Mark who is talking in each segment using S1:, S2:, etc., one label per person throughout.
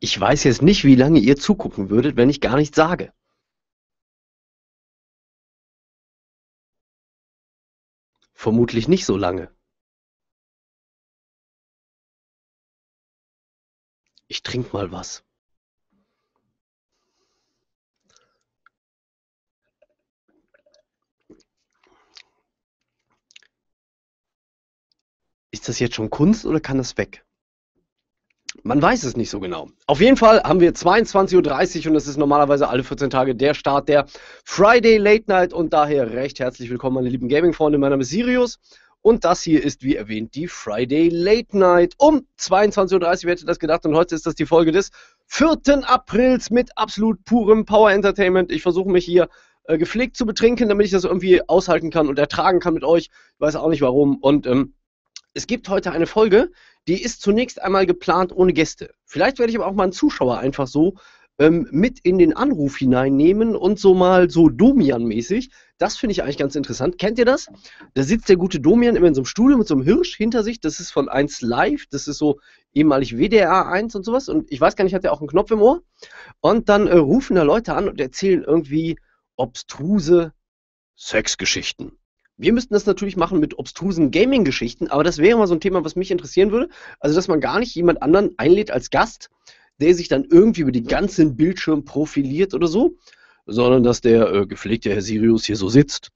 S1: Ich weiß jetzt nicht, wie lange ihr zugucken würdet, wenn ich gar nichts sage. Vermutlich nicht so lange. Ich trinke mal was. Ist das jetzt schon Kunst oder kann das weg? Man weiß es nicht so genau. Auf jeden Fall haben wir 22.30 Uhr und es ist normalerweise alle 14 Tage der Start der Friday Late Night und daher recht herzlich willkommen, meine lieben Gaming-Freunde. Mein Name ist Sirius und das hier ist, wie erwähnt, die Friday Late Night um 22.30 Uhr. Wer hätte das gedacht? Und heute ist das die Folge des 4. Aprils mit absolut purem Power Entertainment. Ich versuche mich hier äh, gepflegt zu betrinken, damit ich das irgendwie aushalten kann und ertragen kann mit euch. Ich weiß auch nicht warum. Und ähm, es gibt heute eine Folge, die ist zunächst einmal geplant ohne Gäste. Vielleicht werde ich aber auch mal einen Zuschauer einfach so ähm, mit in den Anruf hineinnehmen und so mal so Domian-mäßig. Das finde ich eigentlich ganz interessant. Kennt ihr das? Da sitzt der gute Domian immer in so einem Studio mit so einem Hirsch hinter sich. Das ist von 1 Live. Das ist so ehemalig WDR 1 und sowas. Und ich weiß gar nicht, hat er auch einen Knopf im Ohr? Und dann äh, rufen da Leute an und erzählen irgendwie obstruse Sexgeschichten. Wir müssten das natürlich machen mit obstrusen Gaming-Geschichten, aber das wäre mal so ein Thema, was mich interessieren würde. Also, dass man gar nicht jemand anderen einlädt als Gast, der sich dann irgendwie über den ganzen Bildschirm profiliert oder so, sondern dass der äh, gepflegte Herr Sirius hier so sitzt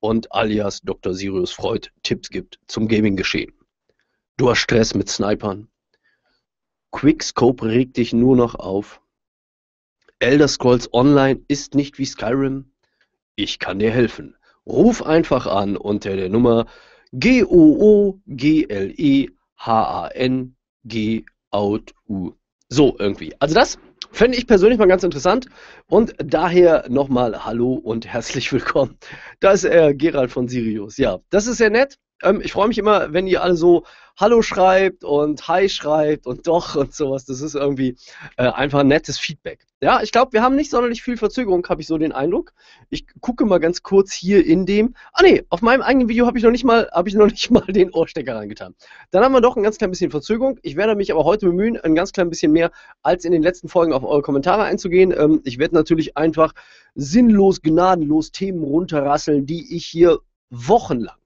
S1: und alias Dr. Sirius Freud Tipps gibt zum Gaming-Geschehen. Du hast Stress mit Snipern. Quickscope regt dich nur noch auf. Elder Scrolls Online ist nicht wie Skyrim. Ich kann dir helfen. Ruf einfach an unter der Nummer G-O-O-G-L-E-H-A-N-G-Out-U. So irgendwie. Also das fände ich persönlich mal ganz interessant. Und daher nochmal Hallo und herzlich willkommen. Da ist er, Gerald von Sirius. Ja, das ist sehr nett. Ähm, ich freue mich immer, wenn ihr alle so Hallo schreibt und Hi schreibt und doch und sowas. Das ist irgendwie äh, einfach ein nettes Feedback. Ja, ich glaube, wir haben nicht sonderlich viel Verzögerung, habe ich so den Eindruck. Ich gucke mal ganz kurz hier in dem. Ah nee, auf meinem eigenen Video habe ich noch nicht mal, habe ich noch nicht mal den Ohrstecker reingetan. Dann haben wir doch ein ganz klein bisschen Verzögerung. Ich werde mich aber heute bemühen, ein ganz klein bisschen mehr als in den letzten Folgen auf eure Kommentare einzugehen. Ähm, ich werde natürlich einfach sinnlos, gnadenlos Themen runterrasseln, die ich hier wochenlang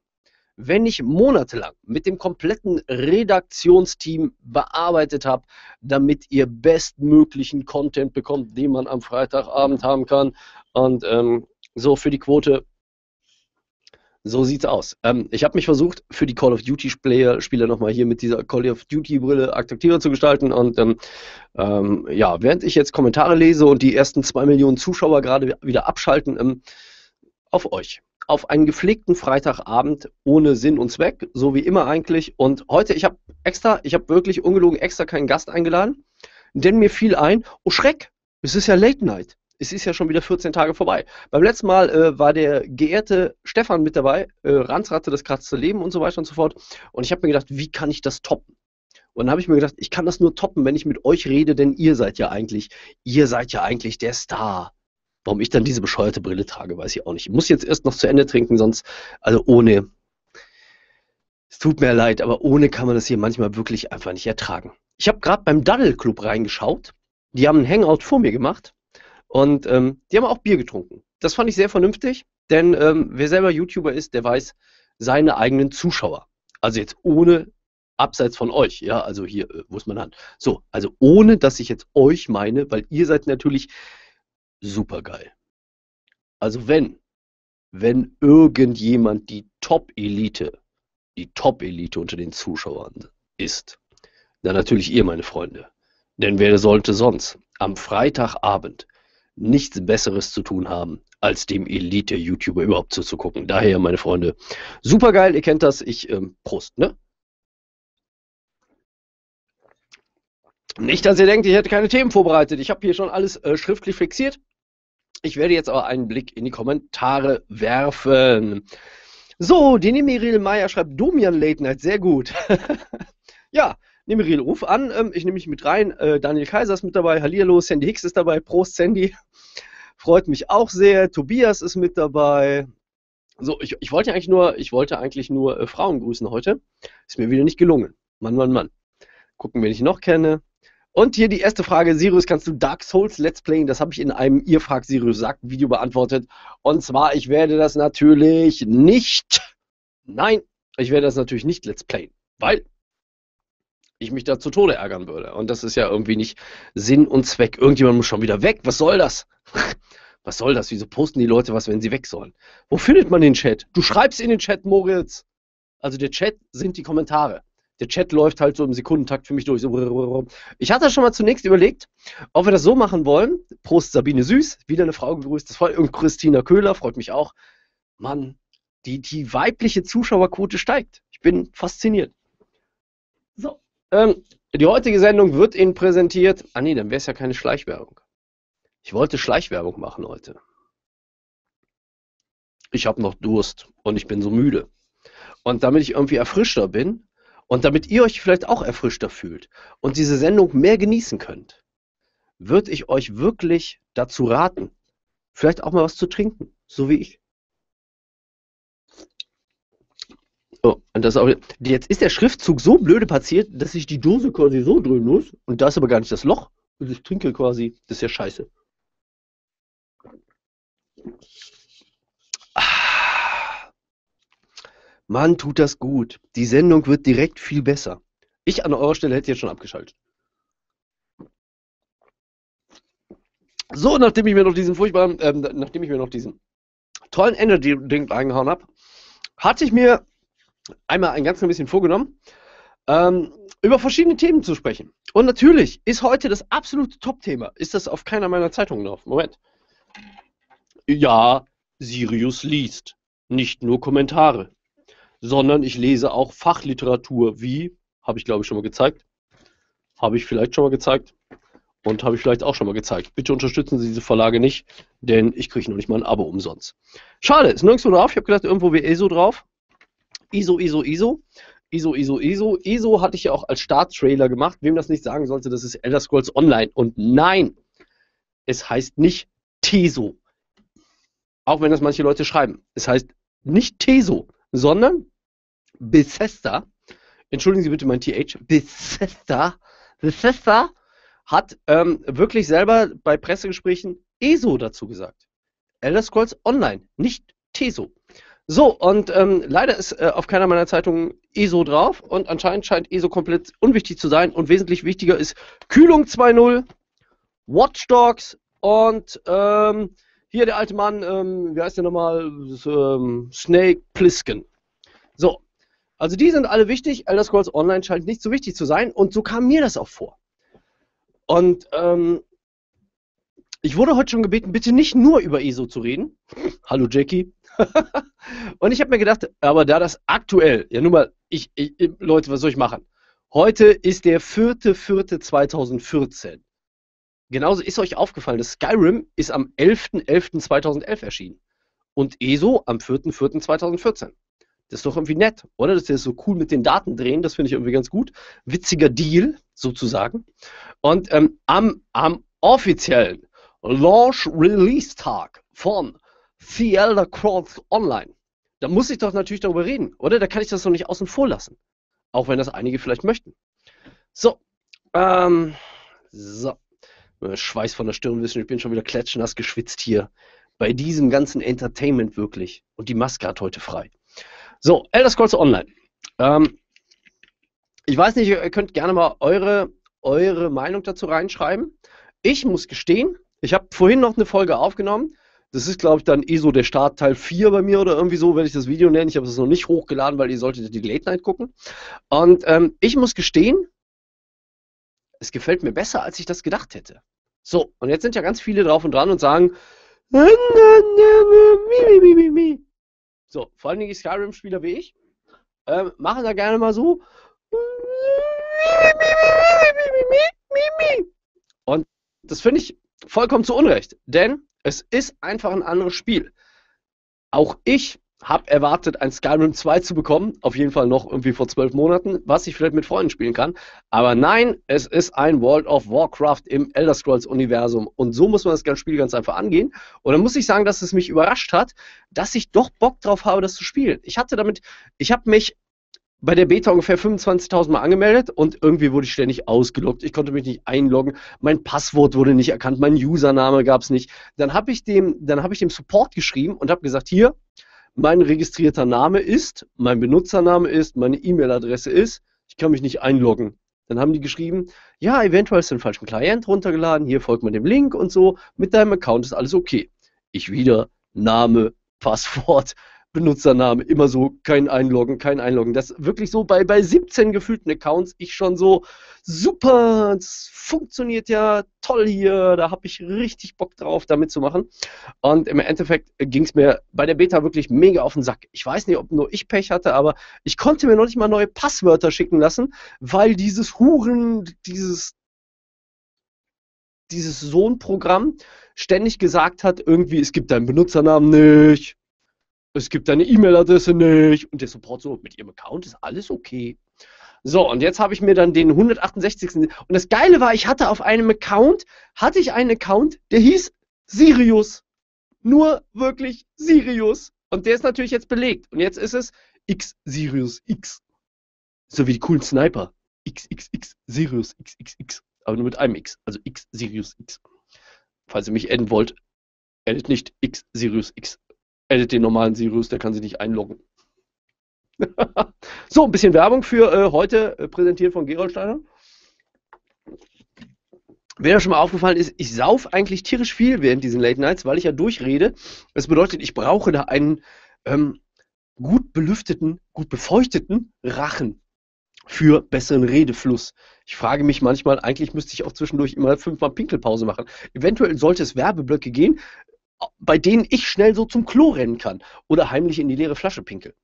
S1: wenn ich monatelang mit dem kompletten Redaktionsteam bearbeitet habe, damit ihr bestmöglichen Content bekommt, den man am Freitagabend haben kann. Und ähm, so für die Quote, so sieht's aus. Ähm, ich habe mich versucht, für die Call of Duty-Spieler Spieler nochmal hier mit dieser Call of Duty-Brille attraktiver zu gestalten. Und ähm, ähm, ja, während ich jetzt Kommentare lese und die ersten zwei Millionen Zuschauer gerade wieder abschalten, ähm, auf euch auf einen gepflegten Freitagabend ohne Sinn und Zweck, so wie immer eigentlich. Und heute, ich habe extra, ich habe wirklich ungelogen extra keinen Gast eingeladen, denn mir fiel ein, oh Schreck, es ist ja Late Night. Es ist ja schon wieder 14 Tage vorbei. Beim letzten Mal äh, war der geehrte Stefan mit dabei, äh, Ranzratte, das kratzte Leben und so weiter und so fort. Und ich habe mir gedacht, wie kann ich das toppen? Und dann habe ich mir gedacht, ich kann das nur toppen, wenn ich mit euch rede, denn ihr seid ja eigentlich, ihr seid ja eigentlich der Star Warum ich dann diese bescheuerte Brille trage, weiß ich auch nicht. Ich muss jetzt erst noch zu Ende trinken, sonst, also ohne. Es tut mir leid, aber ohne kann man das hier manchmal wirklich einfach nicht ertragen. Ich habe gerade beim Daddle Club reingeschaut. Die haben einen Hangout vor mir gemacht und ähm, die haben auch Bier getrunken. Das fand ich sehr vernünftig, denn ähm, wer selber YouTuber ist, der weiß seine eigenen Zuschauer. Also jetzt ohne abseits von euch, ja, also hier, äh, wo ist meine Hand? So, also ohne, dass ich jetzt euch meine, weil ihr seid natürlich super geil. Also wenn, wenn irgendjemand die Top-Elite, die Top-Elite unter den Zuschauern ist, dann natürlich ihr, meine Freunde. Denn wer sollte sonst am Freitagabend nichts Besseres zu tun haben, als dem Elite-YouTuber überhaupt zuzugucken. Daher, meine Freunde, super geil, ihr kennt das. Ich, ähm, Prost, ne? Nicht, dass ihr denkt, ich hätte keine Themen vorbereitet. Ich habe hier schon alles äh, schriftlich fixiert. Ich werde jetzt aber einen Blick in die Kommentare werfen. So, die Nimiril Meier schreibt Domian Late Night, sehr gut. ja, Nimiril, ruf an, ähm, ich nehme mich mit rein. Äh, Daniel Kaiser ist mit dabei, Hallihallo, Sandy Hicks ist dabei, Prost Sandy. Freut mich auch sehr. Tobias ist mit dabei. So, ich, ich wollte eigentlich nur, ich wollte eigentlich nur äh, Frauen grüßen heute. Ist mir wieder nicht gelungen. Mann, Mann, Mann. Gucken, wen ich noch kenne. Und hier die erste Frage, Sirius, kannst du Dark Souls Let's Playing? Das habe ich in einem Ihr fragt Sirius sagt Video beantwortet. Und zwar, ich werde das natürlich nicht, nein, ich werde das natürlich nicht Let's Playen, weil ich mich da zu Tode ärgern würde. Und das ist ja irgendwie nicht Sinn und Zweck. Irgendjemand muss schon wieder weg. Was soll das? Was soll das? Wieso posten die Leute was, wenn sie weg sollen? Wo findet man den Chat? Du schreibst in den Chat, Moritz. Also der Chat sind die Kommentare. Der Chat läuft halt so im Sekundentakt für mich durch. Ich hatte schon mal zunächst überlegt, ob wir das so machen wollen. Prost Sabine Süß, wieder eine Frau gegrüßt. Das war und Christina Köhler, freut mich auch. Mann, die, die weibliche Zuschauerquote steigt. Ich bin fasziniert. So. Ähm, die heutige Sendung wird Ihnen präsentiert. Ah nee, dann wäre es ja keine Schleichwerbung. Ich wollte Schleichwerbung machen heute. Ich habe noch Durst und ich bin so müde. Und damit ich irgendwie erfrischter bin und damit ihr euch vielleicht auch erfrischter fühlt und diese Sendung mehr genießen könnt, würde ich euch wirklich dazu raten, vielleicht auch mal was zu trinken, so wie ich. Oh, und das auch, jetzt ist der Schriftzug so blöde passiert, dass ich die Dose quasi so drehen muss. Und da ist aber gar nicht das Loch. Und ich trinke quasi. Das ist ja scheiße. Mann, tut das gut. Die Sendung wird direkt viel besser. Ich an eurer Stelle hätte jetzt schon abgeschaltet. So, nachdem ich mir noch diesen furchtbaren, ähm, nachdem ich mir noch diesen tollen Energy-Ding reingehauen habe, hatte ich mir einmal ein ganz bisschen vorgenommen, ähm, über verschiedene Themen zu sprechen. Und natürlich ist heute das absolute Top-Thema. Ist das auf keiner meiner Zeitungen drauf? Moment. Ja, Sirius liest. Nicht nur Kommentare, sondern ich lese auch Fachliteratur, wie, habe ich glaube ich schon mal gezeigt, habe ich vielleicht schon mal gezeigt und habe ich vielleicht auch schon mal gezeigt. Bitte unterstützen Sie diese Verlage nicht, denn ich kriege noch nicht mal ein Abo umsonst. Schade, ist nirgendwo drauf. Ich habe gedacht, irgendwo wäre ESO drauf. ISO, ISO, ISO. ISO, ISO, ISO. ISO hatte ich ja auch als Starttrailer gemacht. Wem das nicht sagen sollte, das ist Elder Scrolls Online. Und nein, es heißt nicht TESO. Auch wenn das manche Leute schreiben. Es heißt nicht TESO, sondern Bethesda. Entschuldigen Sie bitte mein TH. Bethesda. Bethesda hat ähm, wirklich selber bei Pressegesprächen ESO dazu gesagt. Elder Scrolls Online, nicht TESO. So, und ähm, leider ist äh, auf keiner meiner Zeitungen ESO drauf und anscheinend scheint ESO komplett unwichtig zu sein und wesentlich wichtiger ist Kühlung 2.0, Watchdogs und ähm, hier der alte Mann, ähm, wie heißt der nochmal? Ähm, Snake Plissken. So, also die sind alle wichtig. Elder Scrolls Online scheint nicht so wichtig zu sein und so kam mir das auch vor. Und ähm, ich wurde heute schon gebeten, bitte nicht nur über ESO zu reden. Hallo Jackie. und ich habe mir gedacht, aber da das aktuell, ja nun mal, ich, ich, Leute, was soll ich machen? Heute ist der 4.4.2014. Genauso ist euch aufgefallen, dass Skyrim ist am 11.11.2011 erschienen. Und ESO am 4.4.2014. Das ist doch irgendwie nett, oder? Das ist so cool mit den Daten drehen, das finde ich irgendwie ganz gut. Witziger Deal, sozusagen. Und ähm, am, am offiziellen Launch-Release-Tag von The Elder Scrolls Online. Da muss ich doch natürlich darüber reden, oder? Da kann ich das doch nicht außen vor lassen. Auch wenn das einige vielleicht möchten. So. Ähm, so. Schweiß von der Stirn wissen, ich bin schon wieder klatschnass geschwitzt hier. Bei diesem ganzen Entertainment wirklich. Und die Maske hat heute frei. So, Elder Scrolls Online. Ähm, ich weiß nicht, ihr könnt gerne mal eure, eure Meinung dazu reinschreiben. Ich muss gestehen, ich habe vorhin noch eine Folge aufgenommen. Das ist, glaube ich, dann eh so der Start Teil 4 bei mir oder irgendwie so, werde ich das Video nennen. Ich habe es noch nicht hochgeladen, weil ihr solltet die Late Night gucken. Und ähm, ich muss gestehen, es gefällt mir besser, als ich das gedacht hätte. So, und jetzt sind ja ganz viele drauf und dran und sagen, so, vor allen Dingen Skyrim-Spieler wie ich, ähm, machen da gerne mal so. Und das finde ich vollkommen zu Unrecht, denn es ist einfach ein anderes Spiel. Auch ich habe erwartet, ein Skyrim 2 zu bekommen, auf jeden Fall noch irgendwie vor zwölf Monaten, was ich vielleicht mit Freunden spielen kann. Aber nein, es ist ein World of Warcraft im Elder Scrolls Universum. Und so muss man das Spiel ganz einfach angehen. Und dann muss ich sagen, dass es mich überrascht hat, dass ich doch Bock drauf habe, das zu spielen. Ich hatte damit, ich habe mich bei der Beta ungefähr 25.000 Mal angemeldet und irgendwie wurde ich ständig ausgeloggt. Ich konnte mich nicht einloggen. Mein Passwort wurde nicht erkannt. Mein Username gab es nicht. Dann habe ich, hab ich dem Support geschrieben und habe gesagt, hier, mein registrierter Name ist, mein Benutzername ist, meine E-Mail-Adresse ist, ich kann mich nicht einloggen. Dann haben die geschrieben, ja, eventuell ist du den falschen Client runtergeladen, hier folgt man dem Link und so, mit deinem Account ist alles okay. Ich wieder, Name, Passwort, Benutzername, immer so, kein Einloggen, kein Einloggen. Das wirklich so bei, bei 17 gefühlten Accounts, ich schon so, super, das funktioniert ja toll hier, da habe ich richtig Bock drauf, damit zu machen. Und im Endeffekt ging es mir bei der Beta wirklich mega auf den Sack. Ich weiß nicht, ob nur ich Pech hatte, aber ich konnte mir noch nicht mal neue Passwörter schicken lassen, weil dieses Huren, dieses dieses Sohn-Programm ständig gesagt hat, irgendwie, es gibt deinen Benutzernamen nicht, es gibt deine E-Mail-Adresse nicht und der Support so, mit ihrem Account ist alles okay. So, und jetzt habe ich mir dann den 168. Und das Geile war, ich hatte auf einem Account, hatte ich einen Account, der hieß Sirius. Nur wirklich Sirius. Und der ist natürlich jetzt belegt. Und jetzt ist es X Sirius X. So wie die coolen Sniper. XXX Sirius XXX. Aber nur mit einem X. Also X Sirius X. Falls ihr mich adden wollt, addet nicht X Sirius X edit den normalen Sirius, der kann sich nicht einloggen. so, ein bisschen Werbung für äh, heute, äh, präsentiert von Gerold Steiner. Wer ja schon mal aufgefallen ist, ich sauf eigentlich tierisch viel während diesen Late Nights, weil ich ja durchrede. Das bedeutet, ich brauche da einen ähm, gut belüfteten, gut befeuchteten Rachen für besseren Redefluss. Ich frage mich manchmal, eigentlich müsste ich auch zwischendurch immer fünfmal Pinkelpause machen. Eventuell sollte es Werbeblöcke gehen, bei denen ich schnell so zum Klo rennen kann oder heimlich in die leere Flasche pinkel.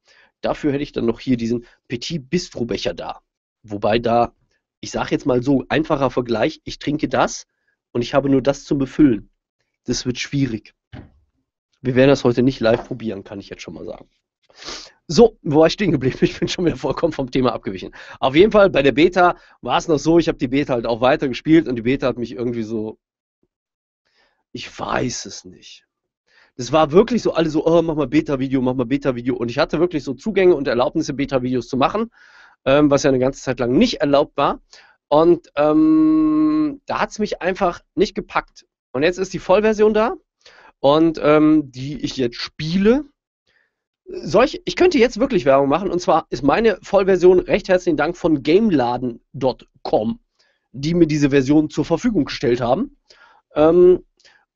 S1: Dafür hätte ich dann noch hier diesen Petit Bistro Becher da. Wobei da, ich sage jetzt mal so, einfacher Vergleich, ich trinke das und ich habe nur das zum Befüllen. Das wird schwierig. Wir werden das heute nicht live probieren, kann ich jetzt schon mal sagen. So, wo war ich stehen geblieben? Ich bin schon wieder vollkommen vom Thema abgewichen. Auf jeden Fall, bei der Beta war es noch so, ich habe die Beta halt auch weiter gespielt und die Beta hat mich irgendwie so ich weiß es nicht. Das war wirklich so, alle so, oh, mach mal Beta-Video, mach mal Beta-Video. Und ich hatte wirklich so Zugänge und Erlaubnisse, Beta-Videos zu machen, ähm, was ja eine ganze Zeit lang nicht erlaubt war. Und ähm, da hat es mich einfach nicht gepackt. Und jetzt ist die Vollversion da und ähm, die ich jetzt spiele. Solch, ich könnte jetzt wirklich Werbung machen und zwar ist meine Vollversion recht herzlichen Dank von Gameladen.com, die mir diese Version zur Verfügung gestellt haben. Ähm,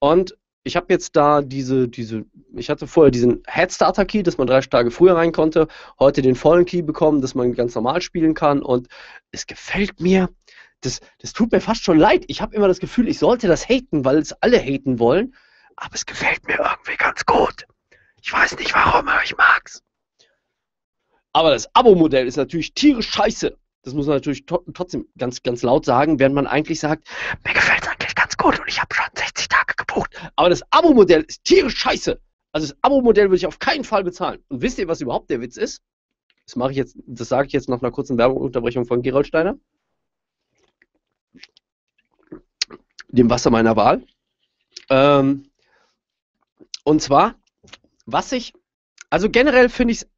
S1: und ich habe jetzt da diese, diese, ich hatte vorher diesen Head Starter Key, dass man drei Tage früher rein konnte, heute den vollen Key bekommen, dass man ganz normal spielen kann und es gefällt mir. Das, das tut mir fast schon leid. Ich habe immer das Gefühl, ich sollte das haten, weil es alle haten wollen, aber es gefällt mir irgendwie ganz gut. Ich weiß nicht warum, aber ich mag's. Aber das Abo-Modell ist natürlich tierisch scheiße. Das muss man natürlich trotzdem ganz, ganz laut sagen, während man eigentlich sagt, mir gefällt es eigentlich ganz gut und ich habe schon 60 Tage gebucht. Aber das Abo-Modell ist tierisch scheiße. Also das Abo-Modell würde ich auf keinen Fall bezahlen. Und wisst ihr, was überhaupt der Witz ist? Das mache ich jetzt, das sage ich jetzt nach einer kurzen Werbeunterbrechung von Gerold Steiner. Dem Wasser meiner Wahl. Ähm, und zwar, was ich, also generell finde ich es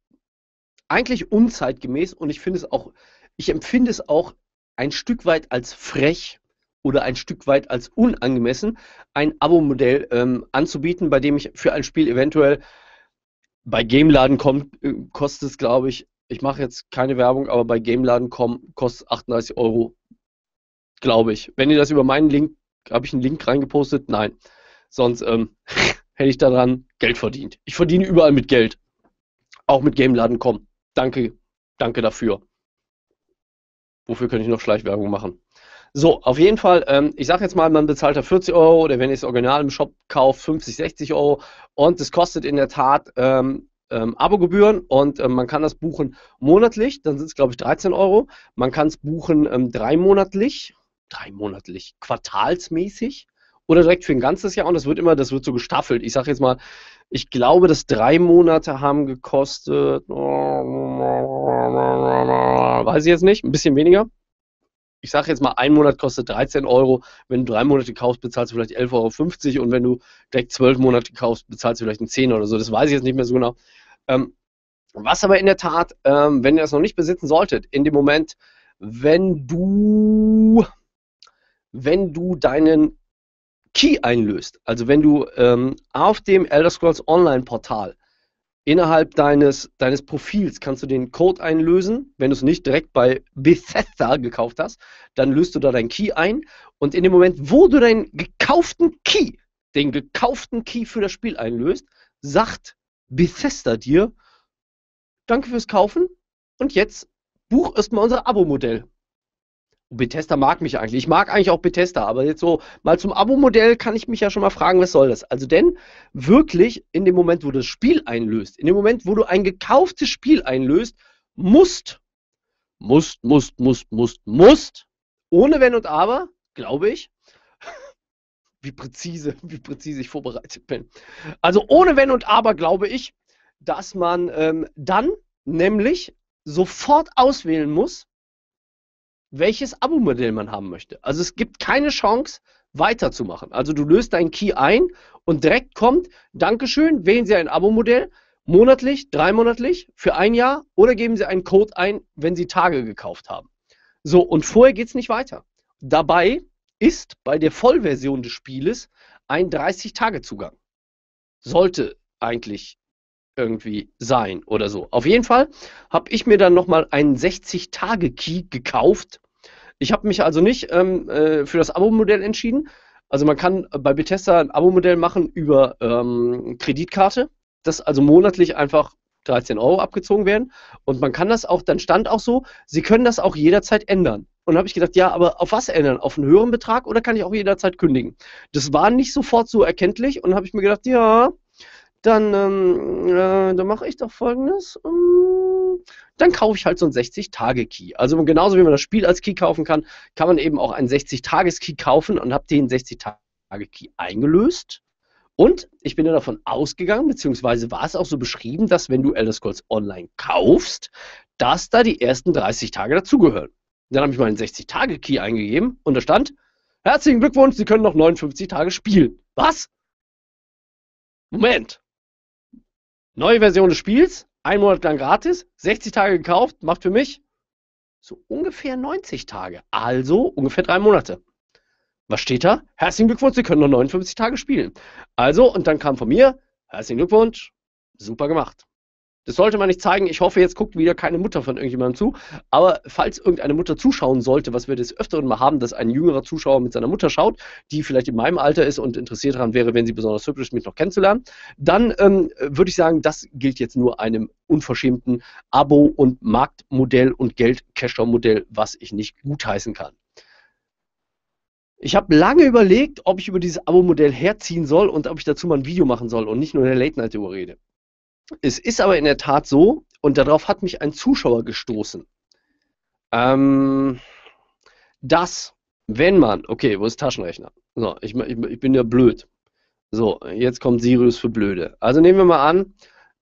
S1: eigentlich unzeitgemäß und ich finde es auch, ich empfinde es auch ein Stück weit als frech, oder ein Stück weit als unangemessen, ein Abo-Modell ähm, anzubieten, bei dem ich für ein Spiel eventuell bei Gameladen.com äh, kostet es, glaube ich, ich mache jetzt keine Werbung, aber bei Gameladen.com kostet 38 Euro, glaube ich. Wenn ihr das über meinen Link, habe ich einen Link reingepostet? Nein. Sonst ähm, hätte ich daran Geld verdient. Ich verdiene überall mit Geld. Auch mit Gameladen.com. Danke, danke dafür. Wofür könnte ich noch Schleichwerbung machen? So, auf jeden Fall, ähm, ich sage jetzt mal, man bezahlt da 40 Euro oder wenn ihr das Original im Shop kauft, 50, 60 Euro und es kostet in der Tat ähm, ähm, Abogebühren und ähm, man kann das buchen monatlich, dann sind es glaube ich 13 Euro. Man kann es buchen ähm, dreimonatlich, dreimonatlich, quartalsmäßig oder direkt für ein ganzes Jahr und das wird immer, das wird so gestaffelt. Ich sage jetzt mal, ich glaube, dass drei Monate haben gekostet, weiß ich jetzt nicht, ein bisschen weniger ich sage jetzt mal, ein Monat kostet 13 Euro. Wenn du drei Monate kaufst, bezahlst du vielleicht 11,50 Euro. Und wenn du direkt zwölf Monate kaufst, bezahlst du vielleicht einen 10 oder so. Das weiß ich jetzt nicht mehr so genau. Ähm, Was aber in der Tat, ähm, wenn ihr das noch nicht besitzen solltet, in dem Moment, wenn du, wenn du deinen Key einlöst, also wenn du ähm, auf dem Elder Scrolls Online Portal innerhalb deines, deines Profils kannst du den Code einlösen. Wenn du es nicht direkt bei Bethesda gekauft hast, dann löst du da deinen Key ein und in dem Moment, wo du deinen gekauften Key, den gekauften Key für das Spiel einlöst, sagt Bethesda dir, danke fürs Kaufen und jetzt buch erstmal unser Abo-Modell. Bethesda mag mich eigentlich. Ich mag eigentlich auch Bethesda, aber jetzt so mal zum Abo-Modell kann ich mich ja schon mal fragen, was soll das? Also denn wirklich in dem Moment, wo du das Spiel einlöst, in dem Moment, wo du ein gekauftes Spiel einlöst, musst, musst, musst, musst, musst, musst, ohne Wenn und Aber, glaube ich, wie präzise, wie präzise ich vorbereitet bin. Also ohne Wenn und Aber glaube ich, dass man ähm, dann nämlich sofort auswählen muss, welches Abo-Modell man haben möchte. Also es gibt keine Chance, weiterzumachen. Also du löst deinen Key ein und direkt kommt, Dankeschön, wählen Sie ein Abo-Modell, monatlich, dreimonatlich, für ein Jahr oder geben Sie einen Code ein, wenn Sie Tage gekauft haben. So, und vorher geht es nicht weiter. Dabei ist bei der Vollversion des Spieles ein 30-Tage-Zugang. Sollte eigentlich irgendwie sein oder so. Auf jeden Fall habe ich mir dann nochmal einen 60-Tage-Key gekauft. Ich habe mich also nicht ähm, äh, für das Abo-Modell entschieden. Also man kann bei Bethesda ein Abo-Modell machen über ähm, Kreditkarte, das also monatlich einfach 13 Euro abgezogen werden. Und man kann das auch, dann stand auch so, Sie können das auch jederzeit ändern. Und habe ich gedacht, ja, aber auf was ändern? Auf einen höheren Betrag oder kann ich auch jederzeit kündigen? Das war nicht sofort so erkenntlich und habe ich mir gedacht, ja, dann, ähm, äh, dann mache ich doch folgendes. Ähm, dann kaufe ich halt so einen 60-Tage-Key. Also genauso wie man das Spiel als Key kaufen kann, kann man eben auch einen 60-Tages-Key kaufen und habe den 60-Tage-Key eingelöst. Und ich bin ja davon ausgegangen, beziehungsweise war es auch so beschrieben, dass wenn du Elder Scrolls Online kaufst, dass da die ersten 30 Tage dazugehören. Dann habe ich meinen 60-Tage-Key eingegeben und da stand, herzlichen Glückwunsch, Sie können noch 59 Tage spielen. Was? Moment. Neue Version des Spiels, ein Monat lang gratis, 60 Tage gekauft, macht für mich so ungefähr 90 Tage. Also ungefähr drei Monate. Was steht da? Herzlichen Glückwunsch, Sie können noch 59 Tage spielen. Also, und dann kam von mir, herzlichen Glückwunsch, super gemacht. Das sollte man nicht zeigen. Ich hoffe, jetzt guckt wieder keine Mutter von irgendjemandem zu. Aber falls irgendeine Mutter zuschauen sollte, was wir des Öfteren mal haben, dass ein jüngerer Zuschauer mit seiner Mutter schaut, die vielleicht in meinem Alter ist und interessiert daran wäre, wenn sie besonders hübsch ist, mich noch kennenzulernen, dann ähm, würde ich sagen, das gilt jetzt nur einem unverschämten Abo- und Marktmodell und Geld-Casher-Modell, was ich nicht gutheißen kann. Ich habe lange überlegt, ob ich über dieses Abo-Modell herziehen soll und ob ich dazu mal ein Video machen soll und nicht nur in der Late-Night-Uhr rede. Es ist aber in der Tat so, und darauf hat mich ein Zuschauer gestoßen, ähm, dass, wenn man, okay, wo ist Taschenrechner? So, ich, ich, ich bin ja blöd. So, jetzt kommt Sirius für Blöde. Also nehmen wir mal an,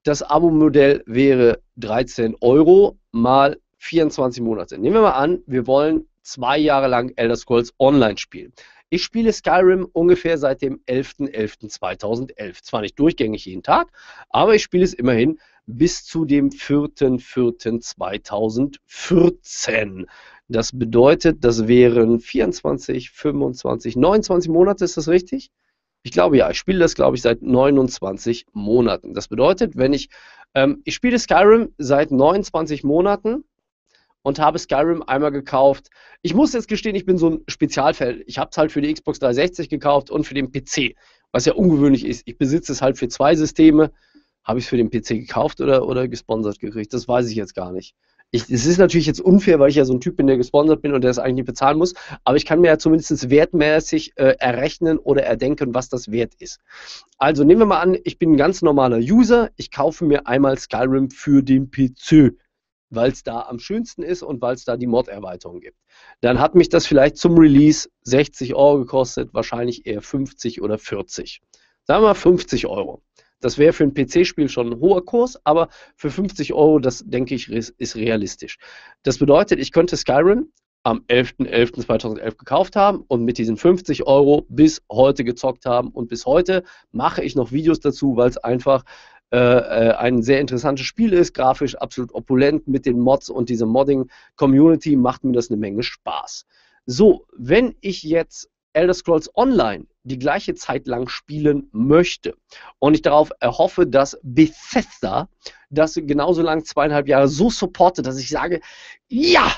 S1: das Abo-Modell wäre 13 Euro mal 24 Monate. Nehmen wir mal an, wir wollen zwei Jahre lang Elder Scrolls Online spielen. Ich spiele Skyrim ungefähr seit dem 11.11.2011. Zwar nicht durchgängig jeden Tag, aber ich spiele es immerhin bis zu dem 4.4.2014. Das bedeutet, das wären 24, 25, 29 Monate, ist das richtig? Ich glaube ja, ich spiele das, glaube ich, seit 29 Monaten. Das bedeutet, wenn ich, ähm, ich spiele Skyrim seit 29 Monaten, und habe Skyrim einmal gekauft. Ich muss jetzt gestehen, ich bin so ein Spezialfeld. Ich habe es halt für die Xbox 360 gekauft und für den PC, was ja ungewöhnlich ist. Ich besitze es halt für zwei Systeme. Habe ich es für den PC gekauft oder, oder gesponsert gekriegt? Das weiß ich jetzt gar nicht. es ist natürlich jetzt unfair, weil ich ja so ein Typ bin, der gesponsert bin und der es eigentlich nicht bezahlen muss, aber ich kann mir ja zumindest wertmäßig äh, errechnen oder erdenken, was das wert ist. Also nehmen wir mal an, ich bin ein ganz normaler User, ich kaufe mir einmal Skyrim für den PC weil es da am schönsten ist und weil es da die Mod-Erweiterung gibt. Dann hat mich das vielleicht zum Release 60 Euro gekostet, wahrscheinlich eher 50 oder 40. Sagen wir mal 50 Euro. Das wäre für ein PC-Spiel schon ein hoher Kurs, aber für 50 Euro, das denke ich, ist realistisch. Das bedeutet, ich könnte Skyrim am 11.11.2011 gekauft haben und mit diesen 50 Euro bis heute gezockt haben. Und bis heute mache ich noch Videos dazu, weil es einfach ein sehr interessantes Spiel ist, grafisch absolut opulent mit den Mods und dieser Modding-Community macht mir das eine Menge Spaß. So, wenn ich jetzt Elder Scrolls Online die gleiche Zeit lang spielen möchte und ich darauf erhoffe, dass Bethesda das genauso lang zweieinhalb Jahre so supportet, dass ich sage, ja,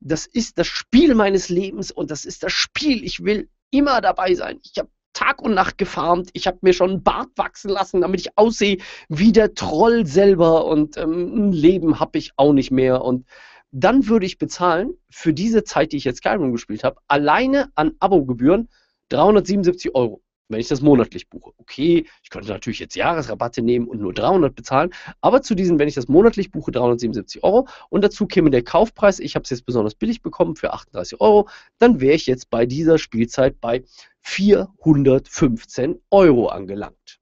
S1: das ist das Spiel meines Lebens und das ist das Spiel, ich will immer dabei sein. Ich habe Tag und Nacht gefarmt. Ich habe mir schon einen Bart wachsen lassen, damit ich aussehe wie der Troll selber. Und ähm, ein Leben habe ich auch nicht mehr. Und dann würde ich bezahlen für diese Zeit, die ich jetzt Skyrim gespielt habe, alleine an Abogebühren 377 Euro wenn ich das monatlich buche. Okay, ich könnte natürlich jetzt Jahresrabatte nehmen und nur 300 bezahlen, aber zu diesen, wenn ich das monatlich buche, 377 Euro und dazu käme der Kaufpreis, ich habe es jetzt besonders billig bekommen für 38 Euro, dann wäre ich jetzt bei dieser Spielzeit bei 415 Euro angelangt.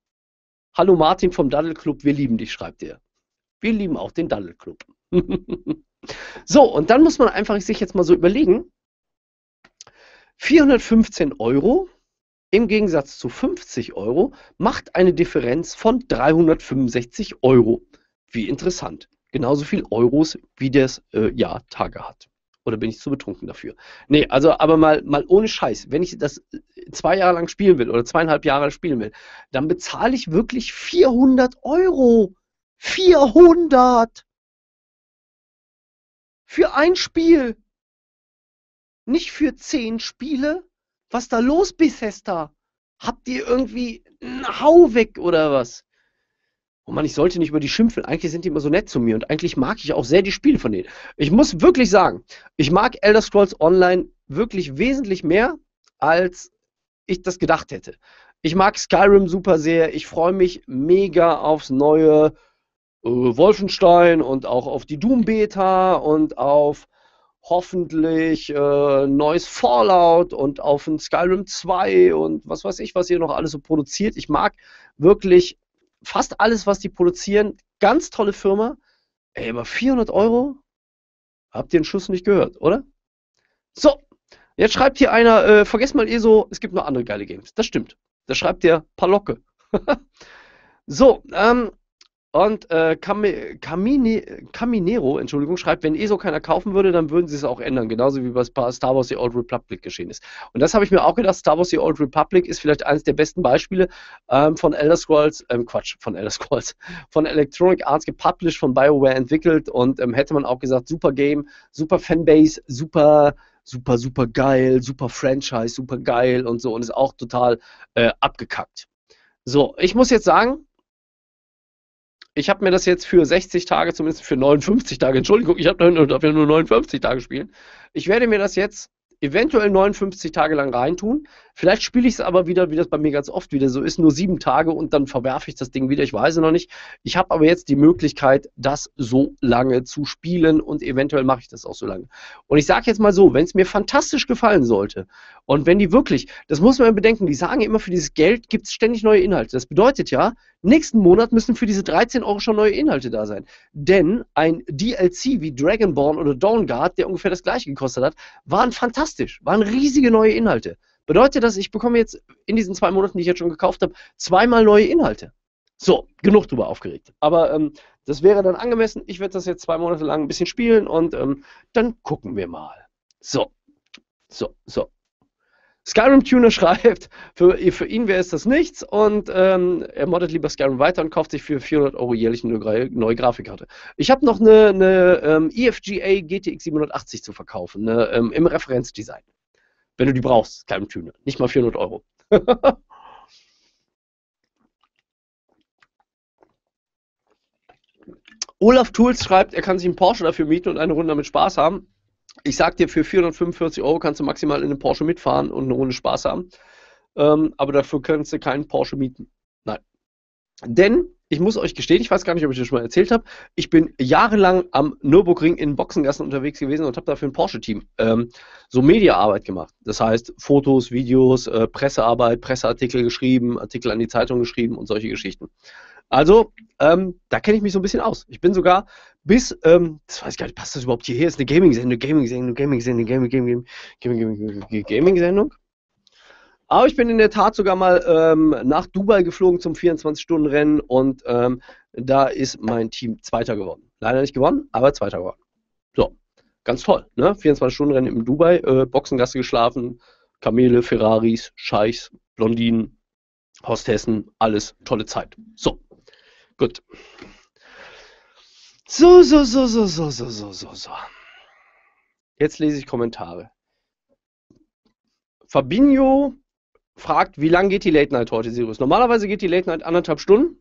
S1: Hallo Martin vom Daddel Club, wir lieben dich, schreibt er. Wir lieben auch den Daddel Club. so, und dann muss man einfach sich jetzt mal so überlegen, 415 Euro im Gegensatz zu 50 Euro macht eine Differenz von 365 Euro. Wie interessant. Genauso viel Euros, wie das äh, Jahr Tage hat. Oder bin ich zu betrunken dafür? Nee, also aber mal, mal ohne Scheiß. Wenn ich das äh, zwei Jahre lang spielen will oder zweieinhalb Jahre spielen will, dann bezahle ich wirklich 400 Euro. 400! Für ein Spiel. Nicht für zehn Spiele. Was da los, Bethesda? Habt ihr irgendwie einen Hau weg oder was? Oh Mann, ich sollte nicht über die schimpfen. Eigentlich sind die immer so nett zu mir und eigentlich mag ich auch sehr die Spiele von denen. Ich muss wirklich sagen, ich mag Elder Scrolls Online wirklich wesentlich mehr, als ich das gedacht hätte. Ich mag Skyrim super sehr. Ich freue mich mega aufs neue äh, Wolfenstein und auch auf die Doom Beta und auf hoffentlich äh, neues Fallout und auf ein Skyrim 2 und was weiß ich, was ihr noch alles so produziert. Ich mag wirklich fast alles, was die produzieren. Ganz tolle Firma. Ey, aber 400 Euro? Habt ihr den Schuss nicht gehört, oder? So, jetzt schreibt hier einer, äh, vergesst mal ESO, es gibt noch andere geile Games. Das stimmt. Da schreibt der Palocke. so, ähm, und äh, Camine, Caminero, Entschuldigung, schreibt, wenn ESO keiner kaufen würde, dann würden sie es auch ändern, genauso wie bei Star Wars The Old Republic geschehen ist. Und das habe ich mir auch gedacht, Star Wars The Old Republic ist vielleicht eines der besten Beispiele ähm, von Elder Scrolls, ähm, Quatsch, von Elder Scrolls, von Electronic Arts gepublished, von BioWare entwickelt und ähm, hätte man auch gesagt, super Game, super Fanbase, super super, super geil, super Franchise, super geil und so und ist auch total äh, abgekackt. So, ich muss jetzt sagen, ich habe mir das jetzt für 60 Tage, zumindest für 59 Tage, Entschuldigung, ich darf ja nur 59 Tage spielen. Ich werde mir das jetzt eventuell 59 Tage lang reintun. Vielleicht spiele ich es aber wieder, wie das bei mir ganz oft wieder so ist, nur sieben Tage und dann verwerfe ich das Ding wieder. Ich weiß es noch nicht. Ich habe aber jetzt die Möglichkeit, das so lange zu spielen und eventuell mache ich das auch so lange. Und ich sage jetzt mal so, wenn es mir fantastisch gefallen sollte und wenn die wirklich, das muss man bedenken, die sagen immer, für dieses Geld gibt es ständig neue Inhalte. Das bedeutet ja, nächsten Monat müssen für diese 13 Euro schon neue Inhalte da sein. Denn ein DLC wie Dragonborn oder Dawnguard, der ungefähr das gleiche gekostet hat, waren fantastisch, waren riesige neue Inhalte. Bedeutet das, ich bekomme jetzt in diesen zwei Monaten, die ich jetzt schon gekauft habe, zweimal neue Inhalte. So, genug drüber aufgeregt. Aber ähm, das wäre dann angemessen. Ich werde das jetzt zwei Monate lang ein bisschen spielen und ähm, dann gucken wir mal. So, so, so. Skyrim Tuner schreibt, für, für ihn wäre es das nichts und ähm, er moddet lieber Skyrim weiter und kauft sich für 400 Euro jährlich eine neue Grafikkarte. Ich habe noch eine, eine ähm, EFGA GTX 780 zu verkaufen, eine, ähm, im Referenzdesign. Wenn du die brauchst, Tuner. Nicht mal 400 Euro. Olaf Tools schreibt, er kann sich einen Porsche dafür mieten und eine Runde damit Spaß haben. Ich sag dir, für 445 Euro kannst du maximal in den Porsche mitfahren und eine Runde Spaß haben. Ähm, aber dafür kannst du keinen Porsche mieten. Nein. Denn ich muss euch gestehen, ich weiß gar nicht, ob ich das schon mal erzählt habe, ich bin jahrelang am Nürburgring in Boxengassen unterwegs gewesen und habe dafür ein Porsche-Team ähm, so Mediaarbeit gemacht. Das heißt, Fotos, Videos, äh, Pressearbeit, Presseartikel geschrieben, Artikel an die Zeitung geschrieben und solche Geschichten. Also, ähm, da kenne ich mich so ein bisschen aus. Ich bin sogar bis, ähm, das weiß ich gar nicht, passt das überhaupt hierher? Ist eine Gaming-Sendung, Gaming-Sendung, Gaming-Sendung, Gaming-Sendung, Gaming-Sendung, Gaming-Sendung. Aber ich bin in der Tat sogar mal ähm, nach Dubai geflogen zum 24-Stunden-Rennen und ähm, Da ist mein Team Zweiter geworden. Leider nicht gewonnen, aber Zweiter geworden. So, ganz toll. Ne? 24 Stunden Rennen in Dubai, äh, Boxengasse geschlafen, Kamele, Ferraris, Scheichs, Blondinen, Hostessen, alles tolle Zeit. So, gut. So, so, so, so, so, so, so, so, so. Jetzt lese ich Kommentare. Fabinho fragt, wie lang geht die Late Night heute, Sirius? Normalerweise geht die Late Night anderthalb Stunden.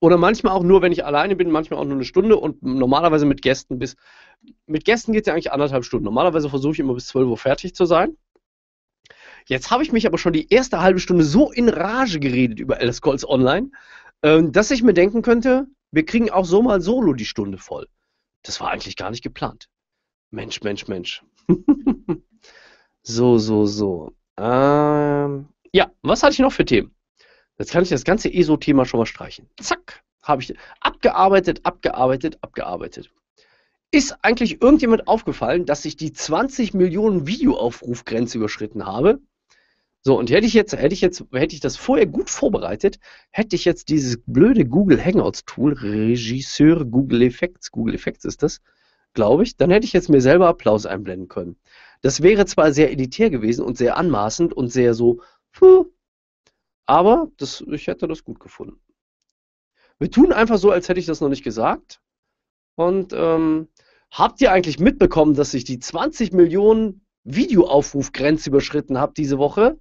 S1: Oder manchmal auch nur, wenn ich alleine bin, manchmal auch nur eine Stunde und normalerweise mit Gästen bis. Mit Gästen geht es ja eigentlich anderthalb Stunden. Normalerweise versuche ich immer bis 12 Uhr fertig zu sein. Jetzt habe ich mich aber schon die erste halbe Stunde so in Rage geredet über Alice Calls Online, äh, dass ich mir denken könnte, wir kriegen auch so mal solo die Stunde voll. Das war eigentlich gar nicht geplant. Mensch, Mensch, Mensch. so, so, so. Ähm, ja, was hatte ich noch für Themen? Jetzt kann ich das ganze ESO-Thema schon mal streichen. Zack, habe ich abgearbeitet, abgearbeitet, abgearbeitet. Ist eigentlich irgendjemand aufgefallen, dass ich die 20 Millionen Videoaufrufgrenze überschritten habe? So, und hätte ich jetzt, hätte ich jetzt, hätte ich das vorher gut vorbereitet, hätte ich jetzt dieses blöde Google Hangouts Tool, Regisseur Google Effects, Google Effects ist das, glaube ich, dann hätte ich jetzt mir selber Applaus einblenden können. Das wäre zwar sehr editär gewesen und sehr anmaßend und sehr so, puh, aber das, ich hätte das gut gefunden. Wir tun einfach so, als hätte ich das noch nicht gesagt. Und ähm, habt ihr eigentlich mitbekommen, dass ich die 20 Millionen Videoaufrufgrenze überschritten habe diese Woche?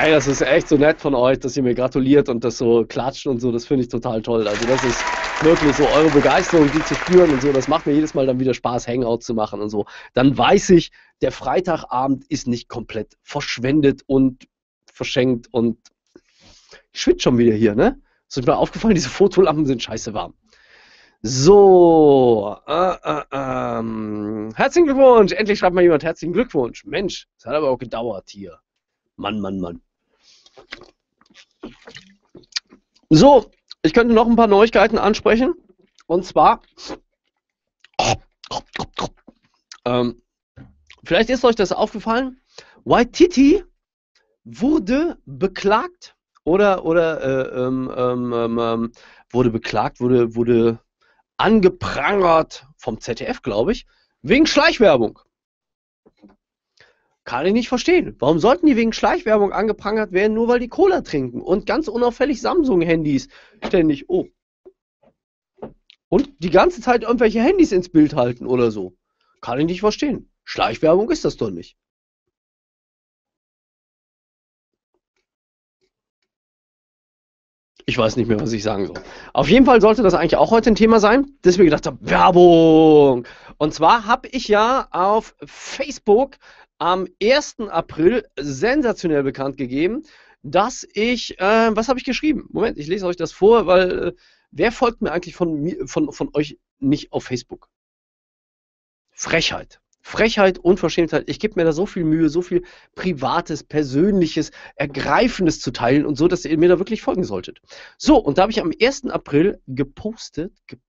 S1: Ey, das ist echt so nett von euch, dass ihr mir gratuliert und das so klatscht und so. Das finde ich total toll. Also das ist wirklich so eure Begeisterung, die zu spüren und so. Das macht mir jedes Mal dann wieder Spaß, Hangout zu machen und so. Dann weiß ich, der Freitagabend ist nicht komplett verschwendet und verschenkt und ich schwitze schon wieder hier, ne? Ist mal aufgefallen, diese Fotolampen sind scheiße warm. So, äh, äh, ähm, herzlichen Glückwunsch. Endlich schreibt mal jemand herzlichen Glückwunsch. Mensch, das hat aber auch gedauert hier. Mann, Mann, Mann. So, ich könnte noch ein paar Neuigkeiten ansprechen. Und zwar, ähm, vielleicht ist euch das aufgefallen, Waititi wurde beklagt oder, oder äh, ähm, ähm, ähm, ähm wurde beklagt, wurde, wurde angeprangert vom ZDF, glaube ich, wegen Schleichwerbung. Kann ich nicht verstehen. Warum sollten die wegen Schleichwerbung angeprangert werden, nur weil die Cola trinken und ganz unauffällig Samsung-Handys ständig. Oh. Und die ganze Zeit irgendwelche Handys ins Bild halten oder so. Kann ich nicht verstehen. Schleichwerbung ist das doch nicht. Ich weiß nicht mehr, was ich sagen soll. Auf jeden Fall sollte das eigentlich auch heute ein Thema sein, dass mir gedacht habe, Werbung. Und zwar habe ich ja auf Facebook am 1. April sensationell bekannt gegeben, dass ich, äh, was habe ich geschrieben? Moment, ich lese euch das vor, weil äh, wer folgt mir eigentlich von, von, von euch nicht auf Facebook? Frechheit. Frechheit, Unverschämtheit. Ich gebe mir da so viel Mühe, so viel Privates, Persönliches, Ergreifendes zu teilen und so, dass ihr mir da wirklich folgen solltet. So, und da habe ich am 1. April gepostet, gepostet,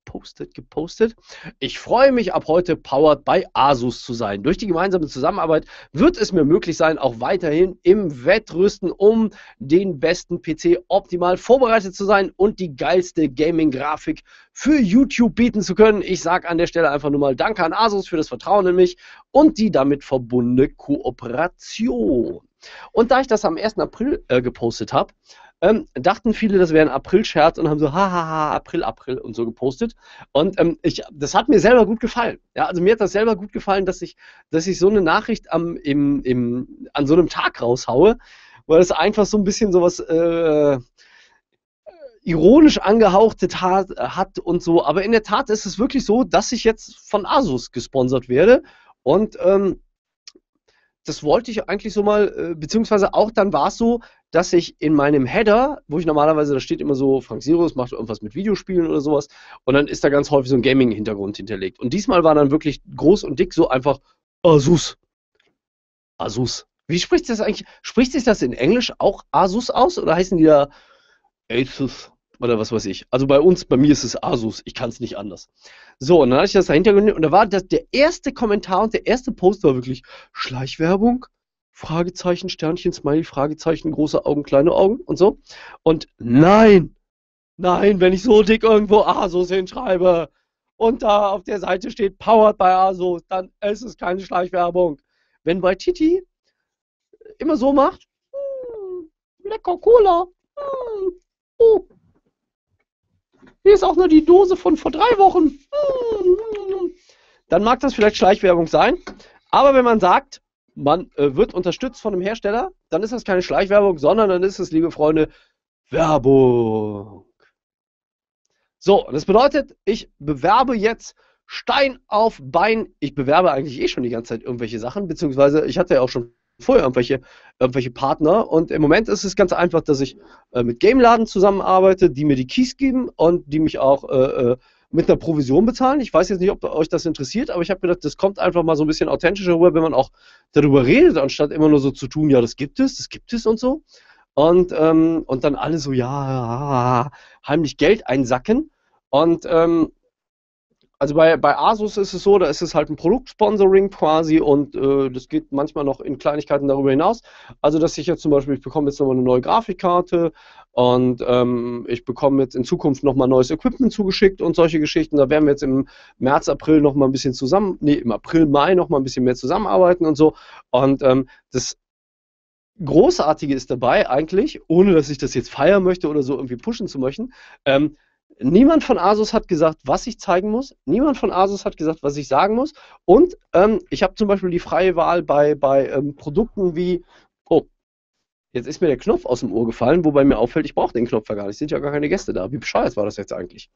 S1: gepostet. Ich freue mich ab heute powered bei Asus zu sein. Durch die gemeinsame Zusammenarbeit wird es mir möglich sein, auch weiterhin im Wettrüsten, um den besten PC optimal vorbereitet zu sein und die geilste Gaming-Grafik für YouTube bieten zu können. Ich sage an der Stelle einfach nur mal Danke an Asus für das Vertrauen in mich und die damit verbundene Kooperation. Und da ich das am 1. April äh, gepostet habe, ähm, dachten viele, das wäre ein April-Scherz und haben so, hahaha, April, April und so gepostet. Und ähm, ich, das hat mir selber gut gefallen. Ja, also mir hat das selber gut gefallen, dass ich, dass ich so eine Nachricht am, im, im, an so einem Tag raushaue, weil es einfach so ein bisschen sowas äh, ironisch angehauchte Tat hat und so. Aber in der Tat ist es wirklich so, dass ich jetzt von Asus gesponsert werde. Und ähm, das wollte ich eigentlich so mal, äh, beziehungsweise auch dann war es so, dass ich in meinem Header, wo ich normalerweise, da steht immer so, Frank Sirius macht irgendwas mit Videospielen oder sowas, und dann ist da ganz häufig so ein Gaming-Hintergrund hinterlegt. Und diesmal war dann wirklich groß und dick so einfach Asus. Asus. Wie spricht sich das eigentlich? Spricht sich das in Englisch auch Asus aus oder heißen die da Asus oder was weiß ich? Also bei uns, bei mir ist es Asus. Ich kann es nicht anders. So, und dann hatte ich das dahinter genommen und da war das, der erste Kommentar und der erste Post war wirklich Schleichwerbung. Fragezeichen, Sternchen, Smiley, Fragezeichen, große Augen, kleine Augen und so. Und nein, nein, wenn ich so dick irgendwo Asus hinschreibe und da auf der Seite steht Powered by Asus, dann ist es keine Schleichwerbung. Wenn bei Titi immer so macht, hm, lecker Cola, hm, oh, hier ist auch nur die Dose von vor drei Wochen, dann mag das vielleicht Schleichwerbung sein. Aber wenn man sagt, man äh, wird unterstützt von einem Hersteller, dann ist das keine Schleichwerbung, sondern dann ist es, liebe Freunde, Werbung. So, das bedeutet, ich bewerbe jetzt Stein auf Bein. Ich bewerbe eigentlich eh schon die ganze Zeit irgendwelche Sachen, beziehungsweise ich hatte ja auch schon vorher irgendwelche, irgendwelche Partner und im Moment ist es ganz einfach, dass ich äh, mit Gameladen zusammenarbeite, die mir die Keys geben und die mich auch äh, äh mit einer Provision bezahlen. Ich weiß jetzt nicht, ob euch das interessiert, aber ich habe gedacht, das kommt einfach mal so ein bisschen authentischer rüber, wenn man auch darüber redet, anstatt immer nur so zu tun, ja, das gibt es, das gibt es und so. Und, ähm, und dann alle so, ja, heimlich Geld einsacken. Und ähm, also bei, bei Asus ist es so, da ist es halt ein Produktsponsoring quasi und äh, das geht manchmal noch in Kleinigkeiten darüber hinaus. Also dass ich jetzt zum Beispiel, ich bekomme jetzt nochmal eine neue Grafikkarte und ähm, ich bekomme jetzt in Zukunft nochmal neues Equipment zugeschickt und solche Geschichten. Da werden wir jetzt im März, April nochmal ein bisschen zusammen, nee, im April, Mai nochmal ein bisschen mehr zusammenarbeiten und so. Und ähm, das Großartige ist dabei eigentlich, ohne dass ich das jetzt feiern möchte oder so irgendwie pushen zu möchten, ähm, Niemand von Asus hat gesagt, was ich zeigen muss. Niemand von Asus hat gesagt, was ich sagen muss. Und ähm, ich habe zum Beispiel die freie Wahl bei, bei ähm, Produkten wie, jetzt ist mir der Knopf aus dem Ohr gefallen, wobei mir auffällt, ich brauche den Knopf ja gar nicht. Es sind ja gar keine Gäste da. Wie bescheuert war das jetzt eigentlich?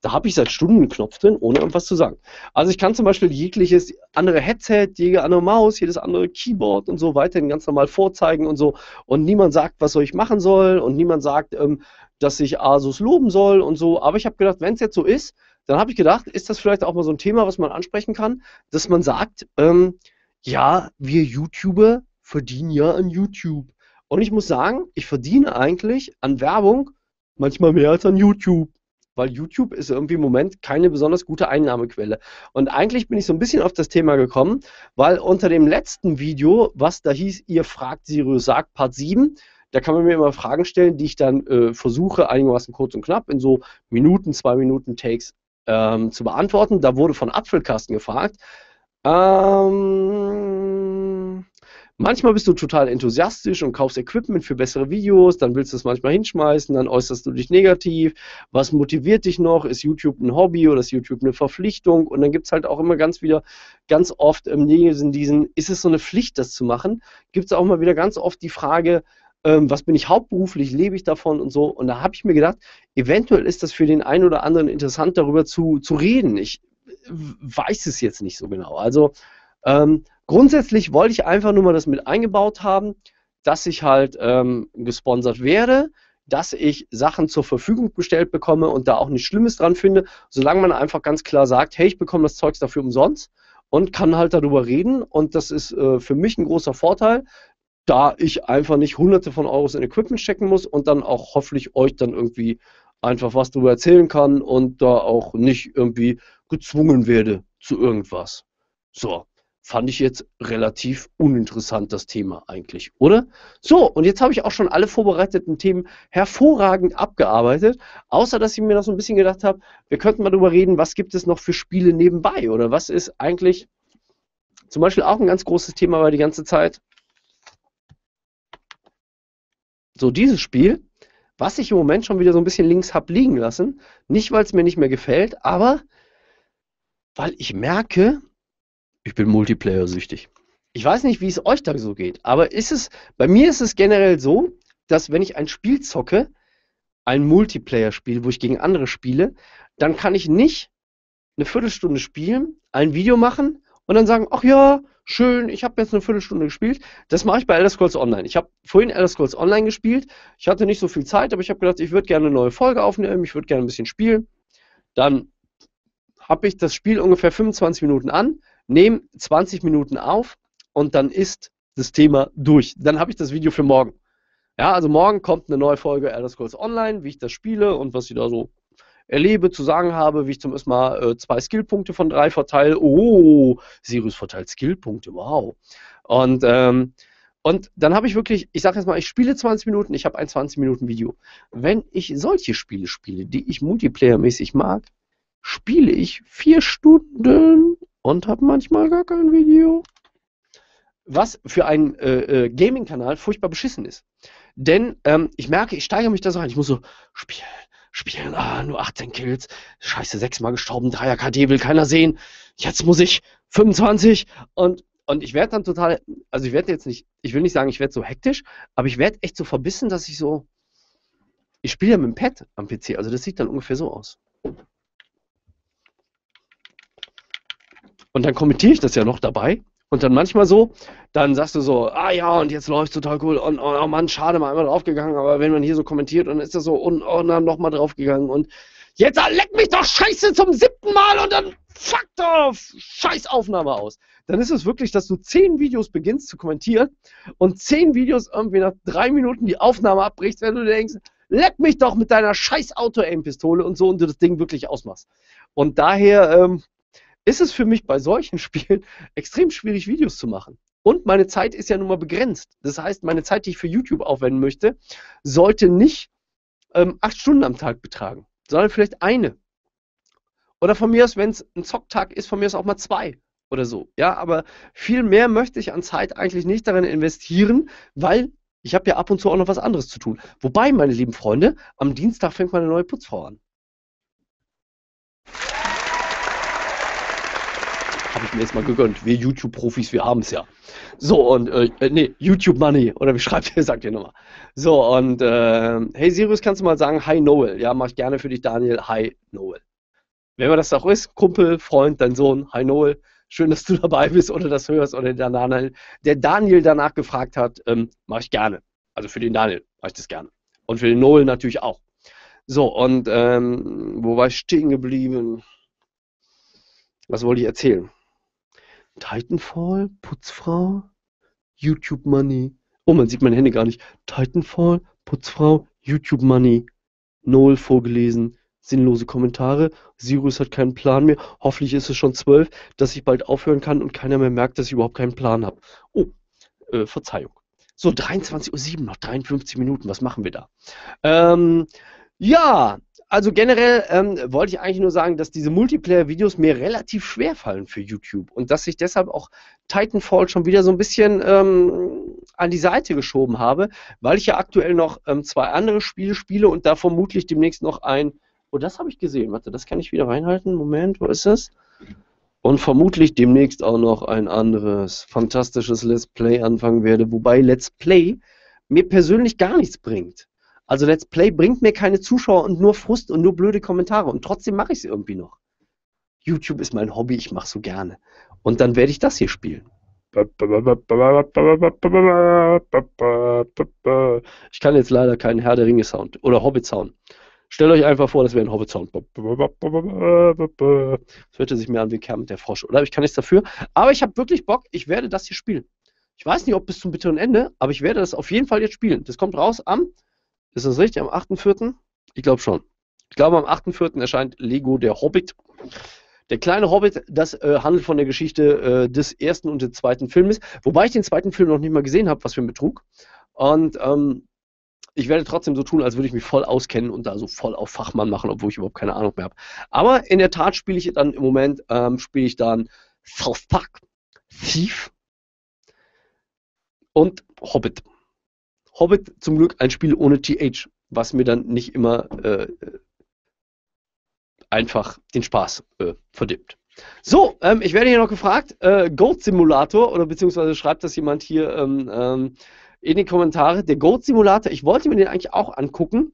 S1: Da habe ich seit Stunden einen Knopf drin, ohne irgendwas zu sagen. Also ich kann zum Beispiel jegliches andere Headset, jede andere Maus, jedes andere Keyboard und so weiterhin ganz normal vorzeigen und so. Und niemand sagt, was soll ich machen soll und niemand sagt, ähm, dass sich Asus loben soll und so. Aber ich habe gedacht, wenn es jetzt so ist, dann habe ich gedacht, ist das vielleicht auch mal so ein Thema, was man ansprechen kann, dass man sagt, ähm, ja, wir YouTuber verdienen ja an YouTube. Und ich muss sagen, ich verdiene eigentlich an Werbung manchmal mehr als an YouTube. Weil YouTube ist irgendwie im Moment keine besonders gute Einnahmequelle. Und eigentlich bin ich so ein bisschen auf das Thema gekommen, weil unter dem letzten Video, was da hieß, ihr fragt Sirius sagt, Part 7, da kann man mir immer Fragen stellen, die ich dann äh, versuche, einigermaßen kurz und knapp in so Minuten, zwei Minuten Takes ähm, zu beantworten. Da wurde von Apfelkasten gefragt. Ähm, manchmal bist du total enthusiastisch und kaufst Equipment für bessere Videos, dann willst du es manchmal hinschmeißen, dann äußerst du dich negativ. Was motiviert dich noch? Ist YouTube ein Hobby oder ist YouTube eine Verpflichtung? Und dann gibt es halt auch immer ganz wieder, ganz oft im in diesen, ist es so eine Pflicht, das zu machen? Gibt es auch mal wieder ganz oft die Frage, ähm, was bin ich hauptberuflich, lebe ich davon und so. Und da habe ich mir gedacht, eventuell ist das für den einen oder anderen interessant, darüber zu, zu reden. Ich weiß es jetzt nicht so genau. Also ähm, grundsätzlich wollte ich einfach nur mal das mit eingebaut haben, dass ich halt ähm, gesponsert werde, dass ich Sachen zur Verfügung gestellt bekomme und da auch nichts Schlimmes dran finde, solange man einfach ganz klar sagt, hey, ich bekomme das Zeug dafür umsonst und kann halt darüber reden und das ist äh, für mich ein großer Vorteil, da ich einfach nicht hunderte von Euros in Equipment stecken muss und dann auch hoffentlich euch dann irgendwie einfach was darüber erzählen kann und da auch nicht irgendwie gezwungen werde zu irgendwas. So, fand ich jetzt relativ uninteressant das Thema eigentlich, oder? So, und jetzt habe ich auch schon alle vorbereiteten Themen hervorragend abgearbeitet, außer dass ich mir noch so ein bisschen gedacht habe, wir könnten mal darüber reden, was gibt es noch für Spiele nebenbei oder was ist eigentlich zum Beispiel auch ein ganz großes Thema war die ganze Zeit so dieses Spiel, was ich im Moment schon wieder so ein bisschen links habe liegen lassen, nicht weil es mir nicht mehr gefällt, aber weil ich merke, ich bin Multiplayer-süchtig. Ich weiß nicht, wie es euch da so geht, aber ist es, bei mir ist es generell so, dass wenn ich ein Spiel zocke, ein Multiplayer-Spiel, wo ich gegen andere spiele, dann kann ich nicht eine Viertelstunde spielen, ein Video machen und dann sagen, ach ja, schön, ich habe jetzt eine Viertelstunde gespielt. Das mache ich bei Elder Scrolls Online. Ich habe vorhin Elder Scrolls Online gespielt. Ich hatte nicht so viel Zeit, aber ich habe gedacht, ich würde gerne eine neue Folge aufnehmen, ich würde gerne ein bisschen spielen. Dann habe ich das Spiel ungefähr 25 Minuten an, nehme 20 Minuten auf und dann ist das Thema durch. Dann habe ich das Video für morgen. Ja, also morgen kommt eine neue Folge Elder Scrolls Online, wie ich das spiele und was ich da so erlebe, zu sagen habe, wie ich zum ersten Mal äh, zwei Skillpunkte von drei verteile. Oh, Sirius verteilt Skillpunkte, wow. Und, ähm, Und dann habe ich wirklich, ich sage jetzt mal, ich spiele 20 Minuten, ich habe ein 20 Minuten Video. Wenn ich solche Spiele spiele, die ich multiplayermäßig mag, spiele ich vier Stunden und habe manchmal gar kein Video. Was für einen äh, äh, Gaming-Kanal furchtbar beschissen ist. Denn ähm, ich merke, ich steigere mich da so rein. Ich muss so spielen, spielen, ah, nur 18 Kills. Scheiße, sechsmal gestorben, 3er KD will keiner sehen. Jetzt muss ich 25 und und ich werde dann total, also ich werde jetzt nicht, ich will nicht sagen, ich werde so hektisch, aber ich werde echt so verbissen, dass ich so, ich spiele ja mit dem Pad am PC, also das sieht dann ungefähr so aus. Und dann kommentiere ich das ja noch dabei. Und dann manchmal so, dann sagst du so, ah ja, und jetzt läuft total cool. Und oh, oh Mann, schade, mal einmal draufgegangen. Aber wenn man hier so kommentiert, dann ist das so, und oh, dann nochmal draufgegangen. Und jetzt leck mich doch scheiße zum siebten Mal und dann fuck doch scheiß Aufnahme aus dann ist es wirklich, dass du zehn Videos beginnst zu kommentieren und zehn Videos irgendwie nach drei Minuten die Aufnahme abbrichst, wenn du denkst, leck mich doch mit deiner scheiß Auto-Aim-Pistole und so und du das Ding wirklich ausmachst. Und daher ähm, ist es für mich bei solchen Spielen extrem schwierig, Videos zu machen. Und meine Zeit ist ja nun mal begrenzt. Das heißt, meine Zeit, die ich für YouTube aufwenden möchte, sollte nicht ähm, acht Stunden am Tag betragen, sondern vielleicht eine. Oder von mir aus, wenn es ein Zocktag ist, von mir aus auch mal zwei oder so. Ja, aber viel mehr möchte ich an Zeit eigentlich nicht darin investieren, weil ich habe ja ab und zu auch noch was anderes zu tun. Wobei, meine lieben Freunde, am Dienstag fängt meine neue Putzfrau an. Ich mir jetzt mal gegönnt. Wir YouTube-Profis, wir haben es ja. So, und, äh, äh, nee, YouTube Money, oder wie schreibt ihr, sagt ihr nochmal. So, und, äh, hey Sirius, kannst du mal sagen, hi Noel. Ja, mach ich gerne für dich, Daniel. Hi Noel. Wenn man das auch ist, Kumpel, Freund, dein Sohn, hi Noel. Schön, dass du dabei bist oder das hörst oder der Daniel, der Daniel danach gefragt hat, ähm, mache ich gerne. Also für den Daniel mache ich das gerne. Und für den Noel natürlich auch. So, und ähm, wo war ich stehen geblieben? Was wollte ich erzählen? Titanfall, Putzfrau, YouTube Money. Oh, man sieht meine Hände gar nicht. Titanfall, Putzfrau, YouTube Money. Noel vorgelesen, sinnlose Kommentare. Sirius hat keinen Plan mehr. Hoffentlich ist es schon zwölf, dass ich bald aufhören kann und keiner mehr merkt, dass ich überhaupt keinen Plan habe. Oh, äh, Verzeihung. So, 23.07 Uhr, noch 53 Minuten. Was machen wir da? Ähm, ja, also generell ähm, wollte ich eigentlich nur sagen, dass diese Multiplayer-Videos mir relativ schwer fallen für YouTube und dass ich deshalb auch Titanfall schon wieder so ein bisschen ähm, an die Seite geschoben habe, weil ich ja aktuell noch ähm, zwei andere Spiele spiele und da vermutlich demnächst noch ein Oh, das habe ich gesehen. Warte, das kann ich wieder reinhalten. Moment, wo ist es? Und vermutlich demnächst auch noch ein anderes fantastisches Let's Play anfangen werde, wobei Let's Play mir persönlich gar nichts bringt. Also Let's Play bringt mir keine Zuschauer und nur Frust und nur blöde Kommentare und trotzdem mache ich es irgendwie noch. YouTube ist mein Hobby, ich mache so gerne. Und dann werde ich das hier spielen. Ich kann jetzt leider keinen Herr der Ringe Sound oder Hobbit Sound. Stellt euch einfach vor, das wäre ein Hobbit-Sound. Das hörte sich mehr an wie Kermit der Frosch. Oder ich kann nichts dafür. Aber ich habe wirklich Bock, ich werde das hier spielen. Ich weiß nicht, ob bis zum bitteren Ende, aber ich werde das auf jeden Fall jetzt spielen. Das kommt raus am, ist das richtig, am 8.4.? Ich glaube schon. Ich glaube, am 8.4. erscheint Lego der Hobbit. Der kleine Hobbit, das äh, handelt von der Geschichte äh, des ersten und des zweiten Filmes. Wobei ich den zweiten Film noch nicht mal gesehen habe, was für ein Betrug. Und ähm, ich werde trotzdem so tun, als würde ich mich voll auskennen und da so voll auf Fachmann machen, obwohl ich überhaupt keine Ahnung mehr habe. Aber in der Tat spiele ich dann im Moment, ähm, spiele ich dann South Park, Thief und Hobbit. Hobbit zum Glück ein Spiel ohne TH, was mir dann nicht immer äh, einfach den Spaß äh, verdimmt. So, ähm, ich werde hier noch gefragt, äh, Goat Simulator oder beziehungsweise schreibt das jemand hier, ähm, ähm, in die Kommentare. Der Goat Simulator, ich wollte mir den eigentlich auch angucken.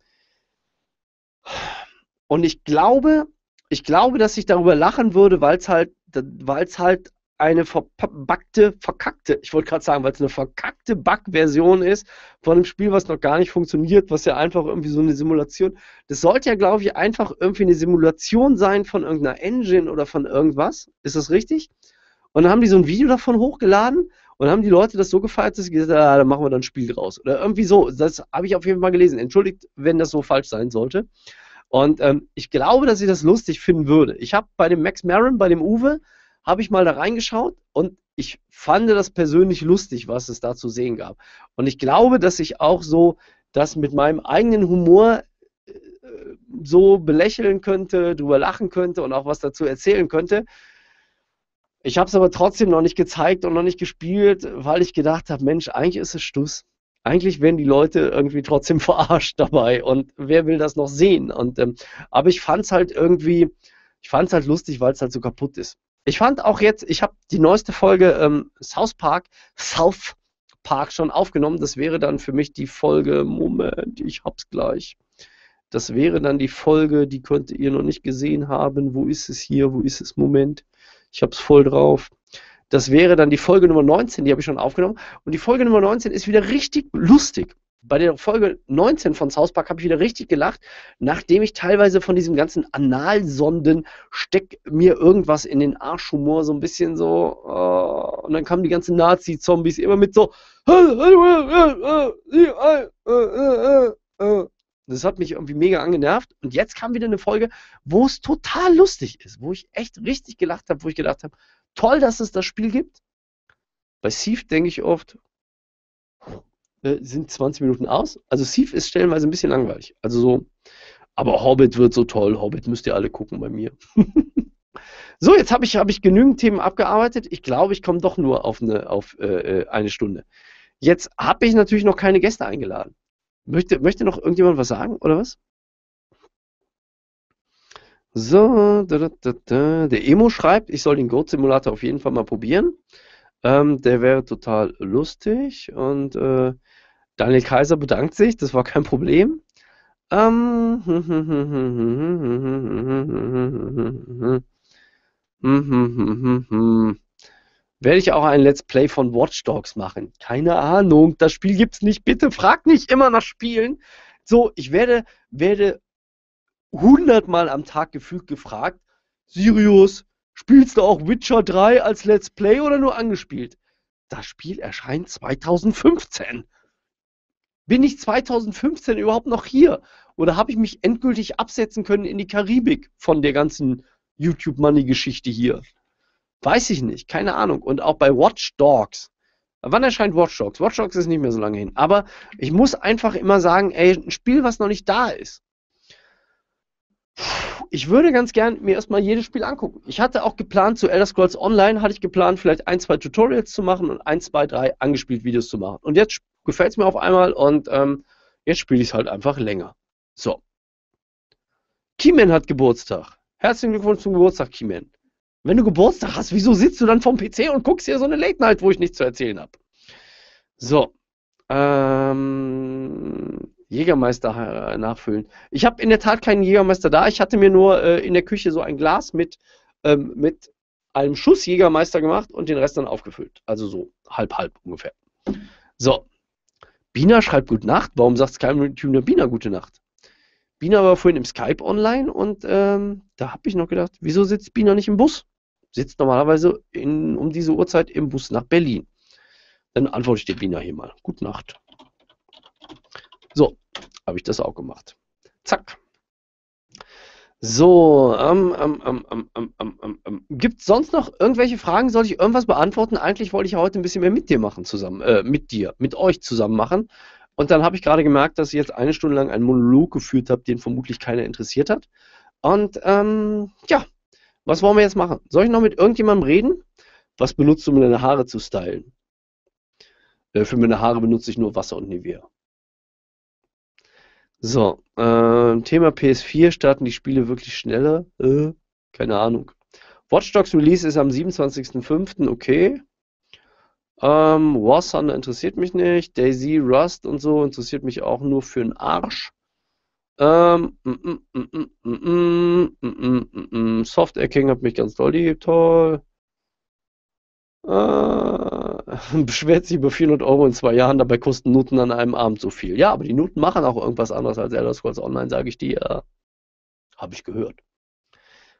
S1: Und ich glaube, ich glaube, dass ich darüber lachen würde, weil es halt, weil es halt eine verbackte, verkackte, ich wollte gerade sagen, weil es eine verkackte Bug-Version ist von einem Spiel, was noch gar nicht funktioniert, was ja einfach irgendwie so eine Simulation, das sollte ja, glaube ich, einfach irgendwie eine Simulation sein von irgendeiner Engine oder von irgendwas. Ist das richtig? Und dann haben die so ein Video davon hochgeladen und haben die Leute das so gefeiert, dass sie gesagt haben, ah, dann machen wir dann ein Spiel draus. Oder irgendwie so. Das habe ich auf jeden Fall gelesen. Entschuldigt, wenn das so falsch sein sollte. Und ähm, ich glaube, dass ich das lustig finden würde. Ich habe bei dem Max Maron, bei dem Uwe, habe ich mal da reingeschaut und ich fand das persönlich lustig, was es da zu sehen gab. Und ich glaube, dass ich auch so das mit meinem eigenen Humor äh, so belächeln könnte, drüber lachen könnte und auch was dazu erzählen könnte. Ich habe es aber trotzdem noch nicht gezeigt und noch nicht gespielt, weil ich gedacht habe, Mensch, eigentlich ist es Stuss. Eigentlich werden die Leute irgendwie trotzdem verarscht dabei und wer will das noch sehen? Und, ähm, aber ich fand es halt irgendwie, ich fand es halt lustig, weil es halt so kaputt ist. Ich fand auch jetzt, ich habe die neueste Folge ähm, South Park, South Park schon aufgenommen. Das wäre dann für mich die Folge, Moment, ich hab's gleich. Das wäre dann die Folge, die könntet ihr noch nicht gesehen haben. Wo ist es hier? Wo ist es? Moment. Ich hab's voll drauf. Das wäre dann die Folge Nummer 19, die habe ich schon aufgenommen. Und die Folge Nummer 19 ist wieder richtig lustig bei der Folge 19 von South Park habe ich wieder richtig gelacht, nachdem ich teilweise von diesem ganzen Analsonden steck mir irgendwas in den Arschhumor so ein bisschen so uh, und dann kamen die ganzen Nazi-Zombies immer mit so das hat mich irgendwie mega angenervt und jetzt kam wieder eine Folge, wo es total lustig ist, wo ich echt richtig gelacht habe, wo ich gedacht habe, toll, dass es das Spiel gibt. Bei Thief denke ich oft, äh, sind 20 Minuten aus. Also Thief ist stellenweise ein bisschen langweilig. Also so, aber Hobbit wird so toll. Hobbit müsst ihr alle gucken bei mir. so, jetzt habe ich, hab ich genügend Themen abgearbeitet. Ich glaube, ich komme doch nur auf eine, auf, äh, äh eine Stunde. Jetzt habe ich natürlich noch keine Gäste eingeladen. Möchte, möchte noch irgendjemand was sagen, oder was? So, da, da, da, der Emo schreibt, ich soll den Goat Simulator auf jeden Fall mal probieren. Ähm, der wäre total lustig und äh, Daniel Kaiser bedankt sich, das war kein Problem. Ähm, werde ich auch ein Let's Play von Watch Dogs machen? Keine Ahnung, das Spiel gibt's nicht. Bitte frag nicht immer nach Spielen. So, ich werde, werde hundertmal am Tag gefühlt gefragt, Sirius, spielst du auch Witcher 3 als Let's Play oder nur angespielt? Das Spiel erscheint 2015. Bin ich 2015 überhaupt noch hier? Oder habe ich mich endgültig absetzen können in die Karibik von der ganzen YouTube-Money-Geschichte hier? Weiß ich nicht, keine Ahnung. Und auch bei Watch Dogs. Wann erscheint Watch Dogs? Watch Dogs ist nicht mehr so lange hin. Aber ich muss einfach immer sagen, ey, ein Spiel, was noch nicht da ist. Ich würde ganz gern mir erstmal jedes Spiel angucken. Ich hatte auch geplant, zu Elder Scrolls Online hatte ich geplant, vielleicht ein, zwei Tutorials zu machen und ein, zwei, drei angespielt Videos zu machen. Und jetzt gefällt es mir auf einmal und ähm, jetzt spiele ich es halt einfach länger. So. Keyman hat Geburtstag. Herzlichen Glückwunsch zum Geburtstag, Keyman. Wenn du Geburtstag hast, wieso sitzt du dann vom PC und guckst hier so eine Late Night, wo ich nichts zu erzählen habe? So. Ähm, Jägermeister äh, nachfüllen. Ich habe in der Tat keinen Jägermeister da. Ich hatte mir nur äh, in der Küche so ein Glas mit, ähm, mit einem Schuss Jägermeister gemacht und den Rest dann aufgefüllt. Also so halb, halb ungefähr. So. Bina schreibt Gute Nacht. Warum sagt Skyrim-Tuner Bina Gute Nacht? Bina war vorhin im Skype online und ähm, da habe ich noch gedacht, wieso sitzt Bina nicht im Bus? Sitzt normalerweise in, um diese Uhrzeit im Bus nach Berlin. Dann antworte ich dir Bina hier mal. Gute Nacht. So, habe ich das auch gemacht. Zack. So, ähm, ähm, ähm, gibt es sonst noch irgendwelche Fragen? Soll ich irgendwas beantworten? Eigentlich wollte ich heute ein bisschen mehr mit dir machen zusammen, äh, mit dir, mit euch zusammen machen. Und dann habe ich gerade gemerkt, dass ich jetzt eine Stunde lang einen Monolog geführt habe, den vermutlich keiner interessiert hat. Und ähm, ja, was wollen wir jetzt machen? Soll ich noch mit irgendjemandem reden? Was benutzt du, um deine Haare zu stylen? Äh, für meine Haare benutze ich nur Wasser und Nivea. So, äh, Thema PS4, starten die Spiele wirklich schneller? Äh, keine Ahnung. Watch Dogs Release ist am 27.05., okay. Ähm, War Thunder interessiert mich nicht. Daisy, Rust und so interessiert mich auch nur für den Arsch. Ähm, Soft King hat mich ganz doll lieb, toll. Äh, beschwert sich über 400 Euro in zwei Jahren, dabei kosten Noten an einem Abend so viel. Ja, aber die Noten machen auch irgendwas anderes als Elder Scrolls Online, sage ich dir. Habe ich gehört.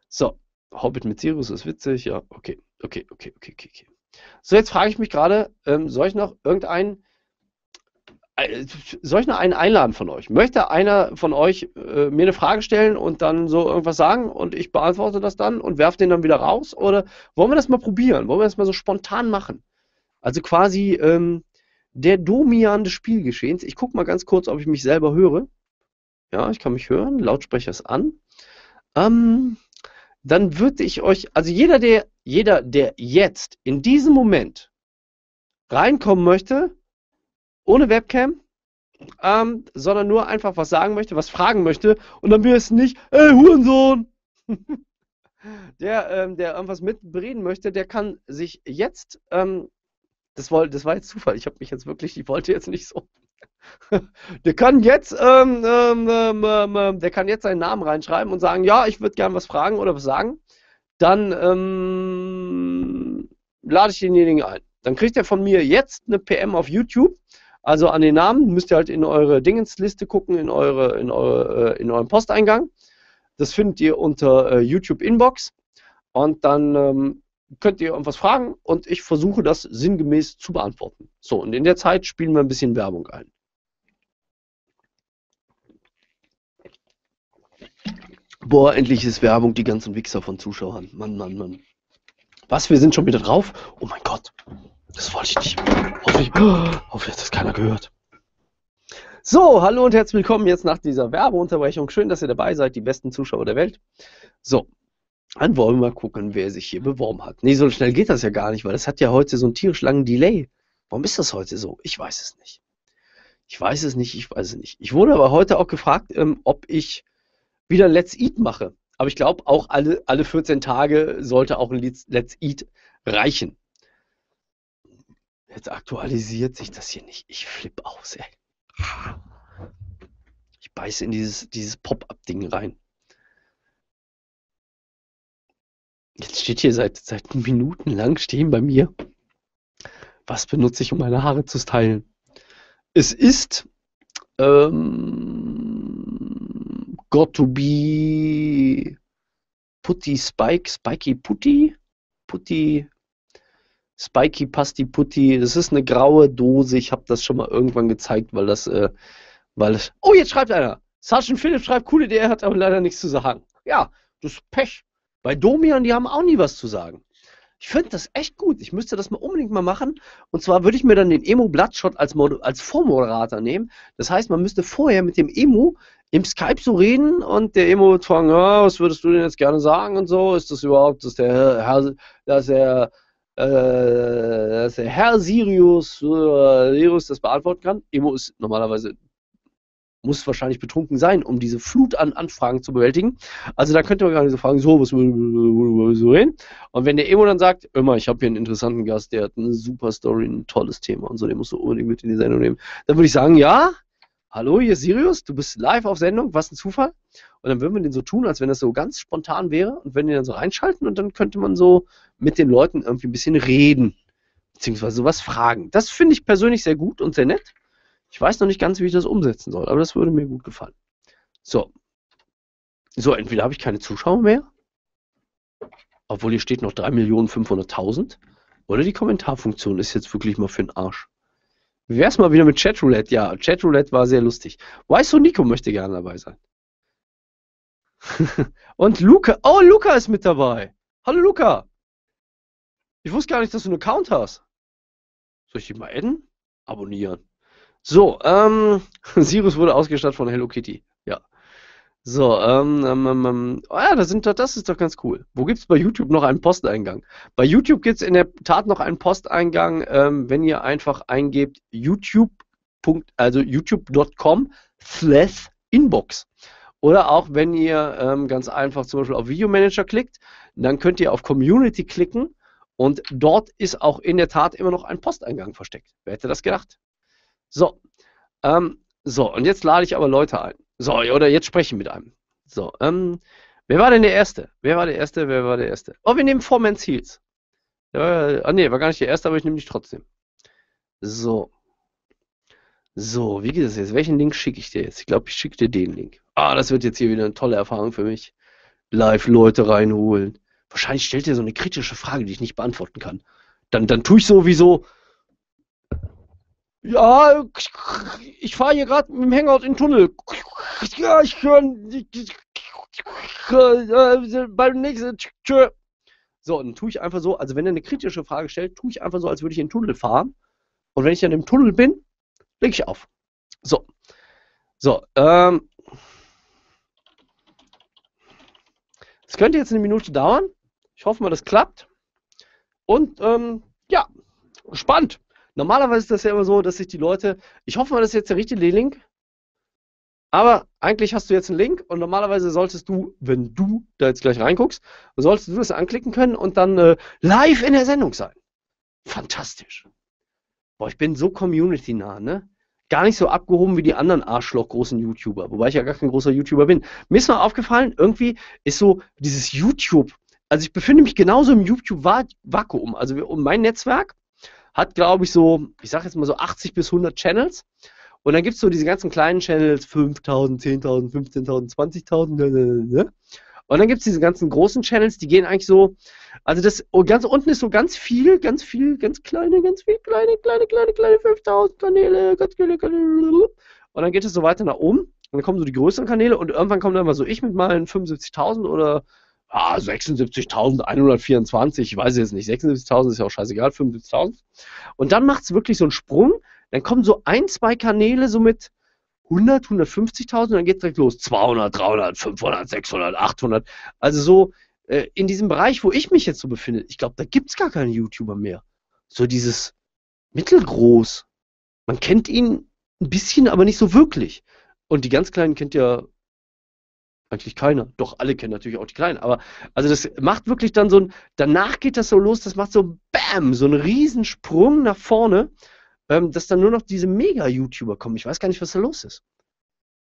S1: So, Hobbit mit Sirius ist witzig. Ja, okay, okay, okay, okay, okay. So, jetzt frage ich mich gerade, ähm, soll ich noch irgendeinen äh, soll ich noch einen einladen von euch? Möchte einer von euch äh, mir eine Frage stellen und dann so irgendwas sagen und ich beantworte das dann und werfe den dann wieder raus? Oder wollen wir das mal probieren? Wollen wir das mal so spontan machen? Also quasi ähm, der Domian des Spielgeschehens. Ich gucke mal ganz kurz, ob ich mich selber höre. Ja, ich kann mich hören. Lautsprecher ist an. Ähm, dann würde ich euch, also jeder, der, jeder, der jetzt in diesem Moment reinkommen möchte, ohne Webcam, ähm, sondern nur einfach was sagen möchte, was fragen möchte und dann wäre es nicht, ey Hurensohn! der, ähm, der irgendwas mitbereden möchte, der kann sich jetzt, ähm, das, war, das war jetzt Zufall, ich habe mich jetzt wirklich, ich wollte jetzt nicht so. der kann jetzt, ähm, ähm, ähm, ähm, der kann jetzt seinen Namen reinschreiben und sagen, ja, ich würde gerne was fragen oder was sagen. Dann ähm, lade ich denjenigen ein. Dann kriegt er von mir jetzt eine PM auf YouTube also an den Namen müsst ihr halt in eure Dingensliste gucken, in, eure, in, eure, äh, in euren Posteingang. Das findet ihr unter äh, YouTube Inbox. Und dann ähm, könnt ihr irgendwas fragen und ich versuche das sinngemäß zu beantworten. So, und in der Zeit spielen wir ein bisschen Werbung ein. Boah, endlich ist Werbung, die ganzen Wichser von Zuschauern. Mann, Mann, Mann. Was, wir sind schon wieder drauf? Oh mein Gott. Das wollte ich nicht. Hoffentlich, hoffentlich hat das keiner gehört. So, hallo und herzlich willkommen jetzt nach dieser Werbeunterbrechung. Schön, dass ihr dabei seid, die besten Zuschauer der Welt. So, dann wollen wir mal gucken, wer sich hier beworben hat. Nee, so schnell geht das ja gar nicht, weil das hat ja heute so einen tierisch langen Delay. Warum ist das heute so? Ich weiß es nicht. Ich weiß es nicht, ich weiß es nicht. Ich wurde aber heute auch gefragt, ähm, ob ich wieder Let's Eat mache. Aber ich glaube, auch alle, alle 14 Tage sollte auch ein Let's, Let's Eat reichen. Jetzt aktualisiert sich das hier nicht. Ich flippe aus, ey. Ich beiße in dieses, dieses Pop-up-Ding rein. Jetzt steht hier seit, seit Minuten lang stehen bei mir. Was benutze ich, um meine Haare zu stylen? Es ist ähm, got to be Putty Spike, Spiky Putty, Putty Spiky Pasti Putti. Das ist eine graue Dose. Ich habe das schon mal irgendwann gezeigt, weil das, äh, weil es. Oh, jetzt schreibt einer. Sergeant Philipp schreibt, coole Idee, hat aber leider nichts zu sagen. Ja, das ist Pech. Bei Domian, die haben auch nie was zu sagen. Ich finde das echt gut. Ich müsste das mal unbedingt mal machen. Und zwar würde ich mir dann den Emo Bloodshot als, als Vormoderator nehmen. Das heißt, man müsste vorher mit dem Emo im Skype so reden und der Emo wird fragen, ja, was würdest du denn jetzt gerne sagen und so? Ist das überhaupt, dass der Herr, dass der äh, dass der Herr Sirius, äh, Sirius das beantworten kann. Emo ist normalerweise muss wahrscheinlich betrunken sein, um diese Flut an Anfragen zu bewältigen. Also da könnte man gar nicht so fragen, so, was so reden? Und wenn der Emo dann sagt, immer, ich habe hier einen interessanten Gast, der hat eine super Story, ein tolles Thema und so, den musst du unbedingt mit in die Sendung nehmen, dann würde ich sagen, ja, hallo, hier ist Sirius, du bist live auf Sendung, was ein Zufall. Und dann würden wir den so tun, als wenn das so ganz spontan wäre und wenn die dann so reinschalten und dann könnte man so mit den Leuten irgendwie ein bisschen reden, beziehungsweise sowas fragen. Das finde ich persönlich sehr gut und sehr nett. Ich weiß noch nicht ganz, wie ich das umsetzen soll, aber das würde mir gut gefallen. So. So, entweder habe ich keine Zuschauer mehr, obwohl hier steht noch 3.500.000, oder die Kommentarfunktion ist jetzt wirklich mal für den Arsch. Wie wär's mal wieder mit Chatroulette? Ja, Chatroulette war sehr lustig. Weißt du, Nico möchte gerne dabei sein. Und Luca. Oh, Luca ist mit dabei. Hallo, Luca. Ich wusste gar nicht, dass du einen Account hast. Soll ich dich mal adden? Abonnieren. So, ähm, Sirius wurde ausgestattet von Hello Kitty. Ja. So, ähm, ähm, ähm, oh ja, das, sind, das ist doch ganz cool. Wo gibt es bei YouTube noch einen Posteingang? Bei YouTube gibt es in der Tat noch einen Posteingang, ähm, wenn ihr einfach eingebt YouTube. also youtube.com slash inbox. Oder auch wenn ihr ähm, ganz einfach zum Beispiel auf Videomanager klickt, dann könnt ihr auf Community klicken und dort ist auch in der Tat immer noch ein Posteingang versteckt. Wer hätte das gedacht? So, ähm, so, und jetzt lade ich aber Leute ein. So, oder jetzt sprechen mit einem. So, ähm, wer war denn der Erste? Wer war der Erste? Wer war der Erste? Oh, wir nehmen Foreman Seals. Ja, ah, nee, war gar nicht der Erste, aber ich nehme dich trotzdem. So. So, wie geht das jetzt? Welchen Link schicke ich dir jetzt? Ich glaube, ich schicke dir den Link. Ah, das wird jetzt hier wieder eine tolle Erfahrung für mich. Live Leute reinholen. Wahrscheinlich stellt ihr so eine kritische Frage, die ich nicht beantworten kann. Dann, dann tue ich sowieso. Ja, ich fahre hier gerade mit dem Hangout in den Tunnel. Ja, ich höre beim nächsten. Tschö. So, und dann tue ich einfach so, also wenn er eine kritische Frage stellt, tue ich einfach so, als würde ich in den Tunnel fahren. Und wenn ich dann im Tunnel bin, lege ich auf. So. So, ähm. Das könnte jetzt eine Minute dauern. Ich hoffe mal, das klappt. Und ähm, ja, spannend. Normalerweise ist das ja immer so, dass sich die Leute, ich hoffe mal, das ist jetzt der richtige Link, aber eigentlich hast du jetzt einen Link und normalerweise solltest du, wenn du da jetzt gleich reinguckst, solltest du das anklicken können und dann äh, live in der Sendung sein. Fantastisch. Boah, ich bin so community-nah, ne? Gar nicht so abgehoben wie die anderen Arschloch-großen YouTuber, wobei ich ja gar kein großer YouTuber bin. Mir ist mal aufgefallen, irgendwie ist so dieses YouTube, also ich befinde mich genauso im YouTube-Vakuum. Also mein Netzwerk hat, glaube ich, so, ich sage jetzt mal so 80 bis 100 Channels. Und dann gibt es so diese ganzen kleinen Channels, 5.000, 10.000, 15.000, 20.000. Und dann gibt es diese ganzen großen Channels, die gehen eigentlich so, also das, ganz unten ist so ganz viel, ganz viel, ganz kleine, ganz viel, kleine, kleine, kleine, kleine, 5.000 Kanäle, ganz viele Kanäle. Und dann geht es so weiter nach oben. Und dann kommen so die größeren Kanäle und irgendwann kommt dann mal so ich mit meinen 75.000 oder ah, 76.124, ich weiß jetzt nicht, 76.000 ist ja auch scheißegal, 75.000. Und dann macht es wirklich so einen Sprung, dann kommen so ein, zwei Kanäle so mit 100, 150.000 und dann geht es direkt los, 200, 300, 500, 600, 800. Also so äh, in diesem Bereich, wo ich mich jetzt so befinde, ich glaube, da gibt es gar keine YouTuber mehr. So dieses mittelgroß. Man kennt ihn ein bisschen, aber nicht so wirklich. Und die ganz Kleinen kennt ja eigentlich keiner. Doch, alle kennen natürlich auch die Kleinen. Aber also das macht wirklich dann so ein, danach geht das so los, das macht so BAM, so einen Riesensprung nach vorne, ähm, dass dann nur noch diese Mega-YouTuber kommen. Ich weiß gar nicht, was da los ist.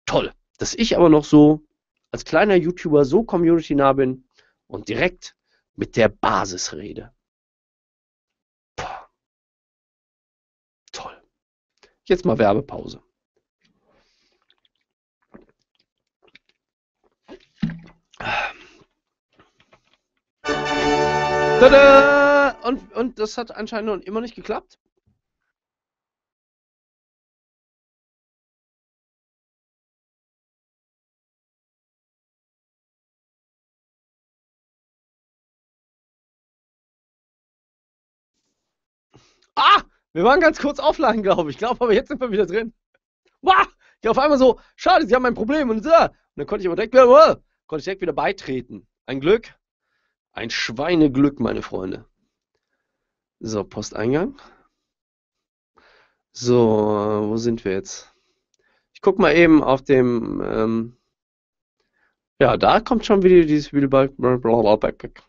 S1: Toll. Dass ich aber noch so als kleiner YouTuber so community-nah bin und direkt mit der Basis rede. Puh. Toll. Jetzt mal Werbepause. Tada! Und, und das hat anscheinend noch immer nicht geklappt. Ah! Wir waren ganz kurz offline, glaube ich. Ich glaube, aber jetzt sind wir wieder drin. Wah! Ich auf einmal so, schade, sie haben ein Problem und so. Und dann konnte ich aber direkt wieder, uh, konnte ich direkt wieder beitreten. Ein Glück. Ein Schweineglück, meine Freunde. So, Posteingang. So, wo sind wir jetzt? Ich guck mal eben auf dem, ähm, ja, da kommt schon wieder dieses Video bei Backpack.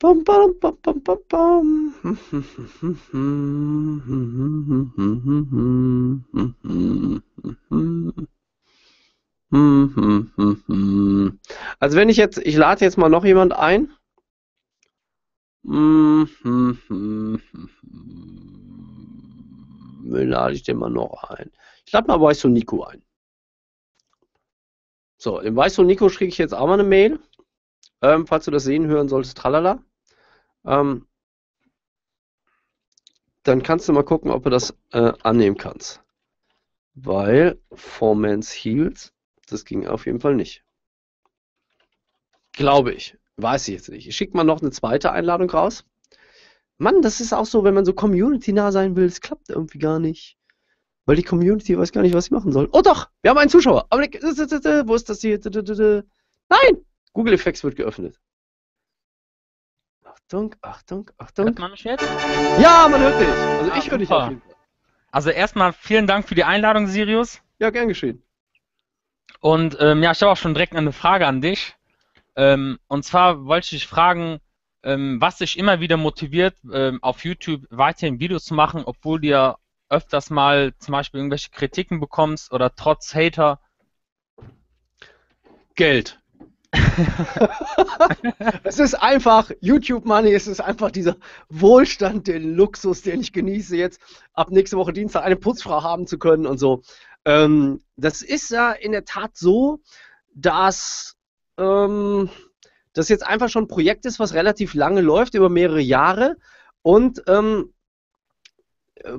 S1: Bam, bam, bam, bam, bam, bam. Also wenn ich jetzt, ich lade jetzt mal noch jemand ein. Wen lade ich denn mal noch ein? Ich lade mal Weißo Nico ein. So, dem Weißo Nico schicke ich jetzt auch mal eine Mail. Ähm, falls du das sehen, hören solltest, tralala. Ähm, dann kannst du mal gucken, ob du das äh, annehmen kannst. Weil Formans Heals, das ging auf jeden Fall nicht. Glaube ich. Weiß ich jetzt nicht. Ich schicke mal noch eine zweite Einladung raus. Mann, das ist auch so, wenn man so community-nah sein will, es klappt irgendwie gar nicht. Weil die Community weiß gar nicht, was sie machen soll. Oh doch, wir haben einen Zuschauer. Wo ist das hier? Nein! Google Effects wird geöffnet. Achtung, Achtung, Achtung.
S2: Hört man mich jetzt?
S1: Ja, man hört dich. Also ah, ich höre dich auf jeden
S2: Fall. Also erstmal vielen Dank für die Einladung, Sirius.
S1: Ja, gern geschehen.
S2: Und ähm, ja, ich habe auch schon direkt eine Frage an dich. Ähm, und zwar wollte ich dich fragen, ähm, was dich immer wieder motiviert, ähm, auf YouTube weiterhin Videos zu machen, obwohl du ja öfters mal zum Beispiel irgendwelche Kritiken bekommst oder trotz Hater.
S1: Geld. es ist einfach, YouTube Money, es ist einfach dieser Wohlstand, den Luxus, den ich genieße, jetzt ab nächste Woche Dienstag eine Putzfrau haben zu können und so. Ähm, das ist ja in der Tat so, dass ähm, das jetzt einfach schon ein Projekt ist, was relativ lange läuft, über mehrere Jahre. Und ähm, äh,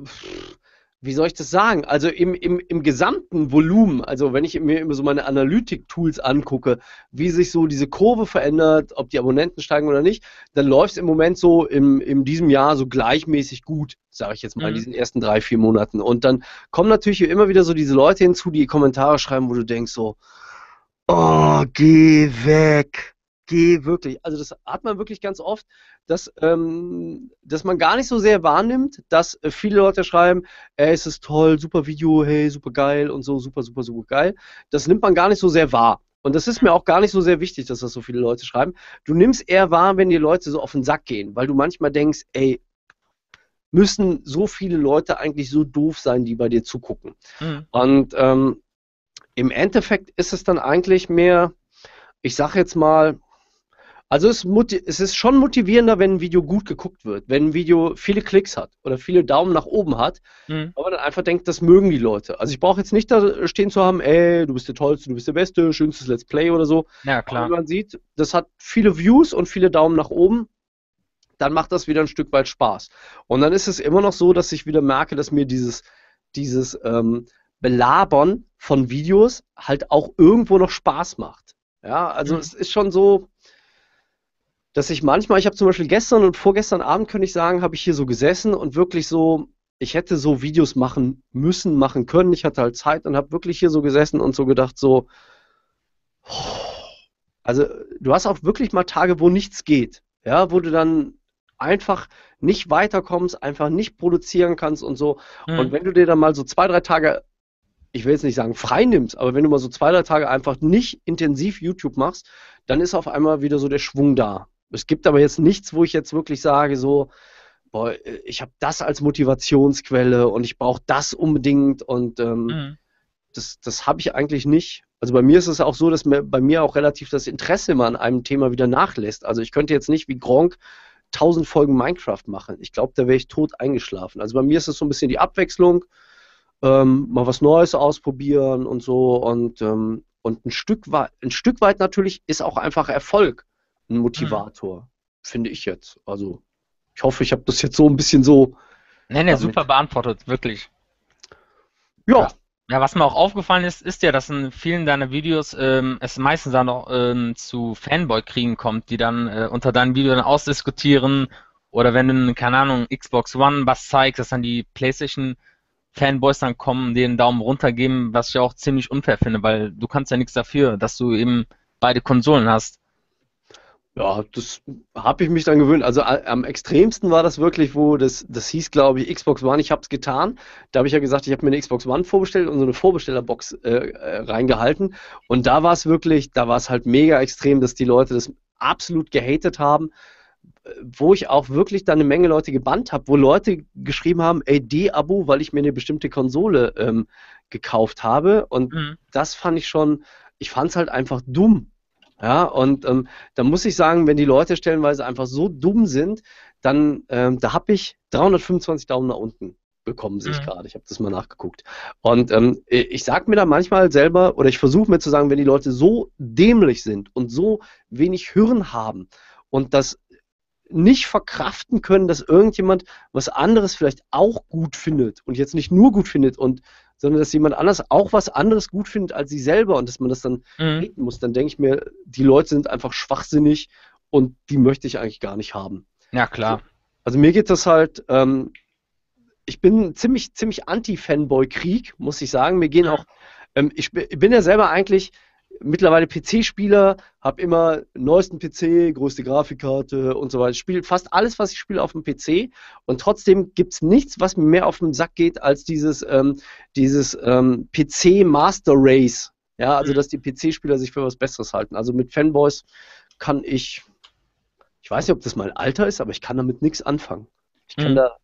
S1: wie soll ich das sagen? Also im, im, im gesamten Volumen, also wenn ich mir immer so meine Analytik-Tools angucke, wie sich so diese Kurve verändert, ob die Abonnenten steigen oder nicht, dann läuft es im Moment so im, in diesem Jahr so gleichmäßig gut, sage ich jetzt mal, mhm. in diesen ersten drei, vier Monaten. Und dann kommen natürlich immer wieder so diese Leute hinzu, die Kommentare schreiben, wo du denkst so, oh, geh weg geh wirklich. Also das hat man wirklich ganz oft, dass, ähm, dass man gar nicht so sehr wahrnimmt, dass äh, viele Leute schreiben, ey, es ist toll, super Video, hey, super geil und so, super, super, super geil. Das nimmt man gar nicht so sehr wahr. Und das ist mir auch gar nicht so sehr wichtig, dass das so viele Leute schreiben. Du nimmst eher wahr, wenn die Leute so auf den Sack gehen, weil du manchmal denkst, ey, müssen so viele Leute eigentlich so doof sein, die bei dir zugucken. Mhm. Und ähm, im Endeffekt ist es dann eigentlich mehr, ich sag jetzt mal, also es, es, ist schon motivierender, wenn ein Video gut geguckt wird, wenn ein Video viele Klicks hat oder viele Daumen nach oben hat, mhm. aber dann einfach denkt, das mögen die Leute. Also ich brauche jetzt nicht da stehen zu haben, ey, du bist der Tollste, du bist der Beste, schönstes Let's Play oder so.
S2: Ja, klar.
S1: Aber man sieht, das hat viele Views und viele Daumen nach oben, dann macht das wieder ein Stück weit Spaß. Und dann ist es immer noch so, dass ich wieder merke, dass mir dieses, dieses ähm, Belabern von Videos halt auch irgendwo noch Spaß macht. Ja, also mhm. es ist schon so, dass ich manchmal, ich habe zum Beispiel gestern und vorgestern Abend, könnte ich sagen, habe ich hier so gesessen und wirklich so, ich hätte so Videos machen müssen, machen können. Ich hatte halt Zeit und habe wirklich hier so gesessen und so gedacht, so, also du hast auch wirklich mal Tage, wo nichts geht, ja, wo du dann einfach nicht weiterkommst, einfach nicht produzieren kannst und so. Mhm. Und wenn du dir dann mal so zwei, drei Tage, ich will jetzt nicht sagen frei nimmst, aber wenn du mal so zwei, drei Tage einfach nicht intensiv YouTube machst, dann ist auf einmal wieder so der Schwung da. Es gibt aber jetzt nichts, wo ich jetzt wirklich sage, so, boah, ich habe das als Motivationsquelle und ich brauche das unbedingt und ähm, mhm. das, das habe ich eigentlich nicht. Also bei mir ist es auch so, dass mir, bei mir auch relativ das Interesse immer an einem Thema wieder nachlässt. Also ich könnte jetzt nicht wie Gronk tausend Folgen Minecraft machen. Ich glaube, da wäre ich tot eingeschlafen. Also bei mir ist es so ein bisschen die Abwechslung, ähm, mal was Neues ausprobieren und so und, ähm, und ein Stück, ein Stück weit natürlich ist auch einfach Erfolg ein Motivator, mhm. finde ich jetzt. Also ich hoffe, ich habe das jetzt so ein bisschen so.
S2: Nee, nee, super beantwortet, wirklich.
S1: Ja.
S2: ja. was mir auch aufgefallen ist, ist ja, dass in vielen deiner Videos ähm, es meistens dann noch ähm, zu Fanboy-Kriegen kommt, die dann äh, unter deinen Videos dann ausdiskutieren oder wenn du, keine Ahnung, Xbox One was zeigst, dass dann die PlayStation Fanboys dann kommen, den Daumen runter geben, was ich auch ziemlich unfair finde, weil du kannst ja nichts dafür, dass du eben beide Konsolen hast.
S1: Ja, das habe ich mich dann gewöhnt. Also am extremsten war das wirklich, wo das, das hieß, glaube ich, Xbox One, ich habe es getan. Da habe ich ja gesagt, ich habe mir eine Xbox One vorbestellt und so eine Vorbestellerbox äh, äh reingehalten. Und da war es wirklich, da war es halt mega extrem, dass die Leute das absolut gehatet haben. Wo ich auch wirklich dann eine Menge Leute gebannt habe, wo Leute geschrieben haben, ey, D-Abo, weil ich mir eine bestimmte Konsole ähm, gekauft habe. Und mhm. das fand ich schon, ich fand es halt einfach dumm. Ja, und ähm, da muss ich sagen, wenn die Leute stellenweise einfach so dumm sind, dann ähm, da habe ich 325 Daumen nach unten bekommen, sehe ich mhm. gerade. Ich habe das mal nachgeguckt. Und ähm, ich sage mir da manchmal selber, oder ich versuche mir zu sagen, wenn die Leute so dämlich sind und so wenig Hirn haben und das nicht verkraften können, dass irgendjemand was anderes vielleicht auch gut findet und jetzt nicht nur gut findet und sondern dass jemand anders auch was anderes gut findet als sie selber und dass man das dann mhm. reden muss, dann denke ich mir, die Leute sind einfach schwachsinnig und die möchte ich eigentlich gar nicht haben.
S2: Ja, klar.
S1: Also, also mir geht das halt, ähm, ich bin ziemlich, ziemlich anti-Fanboy-Krieg, muss ich sagen. Mir gehen auch, ähm, ich bin ja selber eigentlich, mittlerweile PC-Spieler, habe immer neuesten PC, größte Grafikkarte und so weiter. Spiele fast alles, was ich spiele, auf dem PC. Und trotzdem gibt es nichts, was mir mehr auf den Sack geht, als dieses, ähm, dieses ähm, PC Master Race. Ja, also mhm. dass die PC-Spieler sich für was Besseres halten. Also mit Fanboys kann ich, ich weiß nicht, ob das mein Alter ist, aber ich kann damit nichts anfangen. Ich kann mhm. da